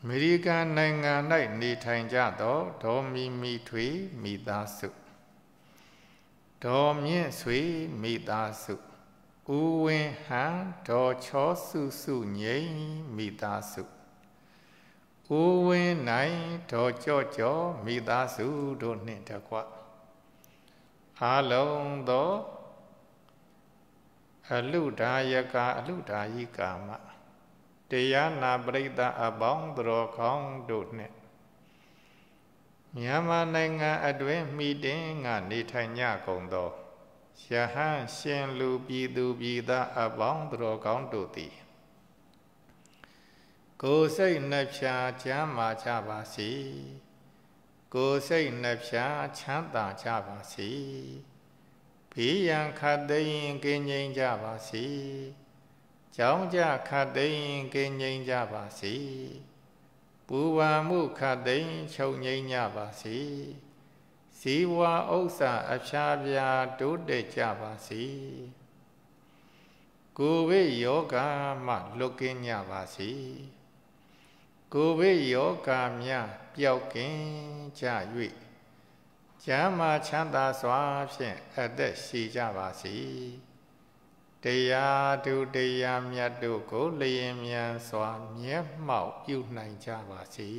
အမေရိကန်နိုင်ငံ၌နေထိုင်ကြသောဒေါ်မီမီထွေမိသားစုဒေါ်မြင့်ဆွေမိသားစုဦးဝင်းဟန်ဒေါ်ချောစုစုငိမ့်မိသားစုကိုဝင်းနိုင်တော်ကြော့ကြော့မိသားစုတို့နှင့်တကွအားလုံးသော အလုဓာယကအလုဓာယိကာမတရားနာပရိသတ်အပေါင်းတော်ကောင်းတို့နှင့်မြန်မာနိုင်ငံအတွင်းမိတင်ကနေထိုင်ကြကုန်သောယဟန်ရှင်လူပြည်သူပြည်သားအပေါင်းတော်ကောင်းတို့သည်ကိုယ်စိတ်နှဖြာချမ်းမာကြပါစေကိုယ်စိတ်နှဖြာချမ်းသာကြပါစေ ဘေးရန်ခတ်သိမ်းကင်းငြိမ်းကြပါစေကြောင်းကြခတ်သိမ်းကင်းငြိမ်းကြပါစေပူပန်မှုခတ်သိမ်းချုပ်ငြိမ်းကြပါစေဇီဝဥစ္စာအဖျားပြားတိုးတက်ကြပါစေကိုယ်ဝိယောဂမှလွတ်ကင်းကြပါစေကိုဗိယောဂာမြပျောက်ကင်းကြ၍ ကျမ်းမာချမ်းသာစွာဖြင့်အသက်ရှိကြပါစေတရားသူတရားမြတ်တို့ကိုလျင်မြန်စွာမျက်မှောက်ပြုနိုင်ကြပါစေ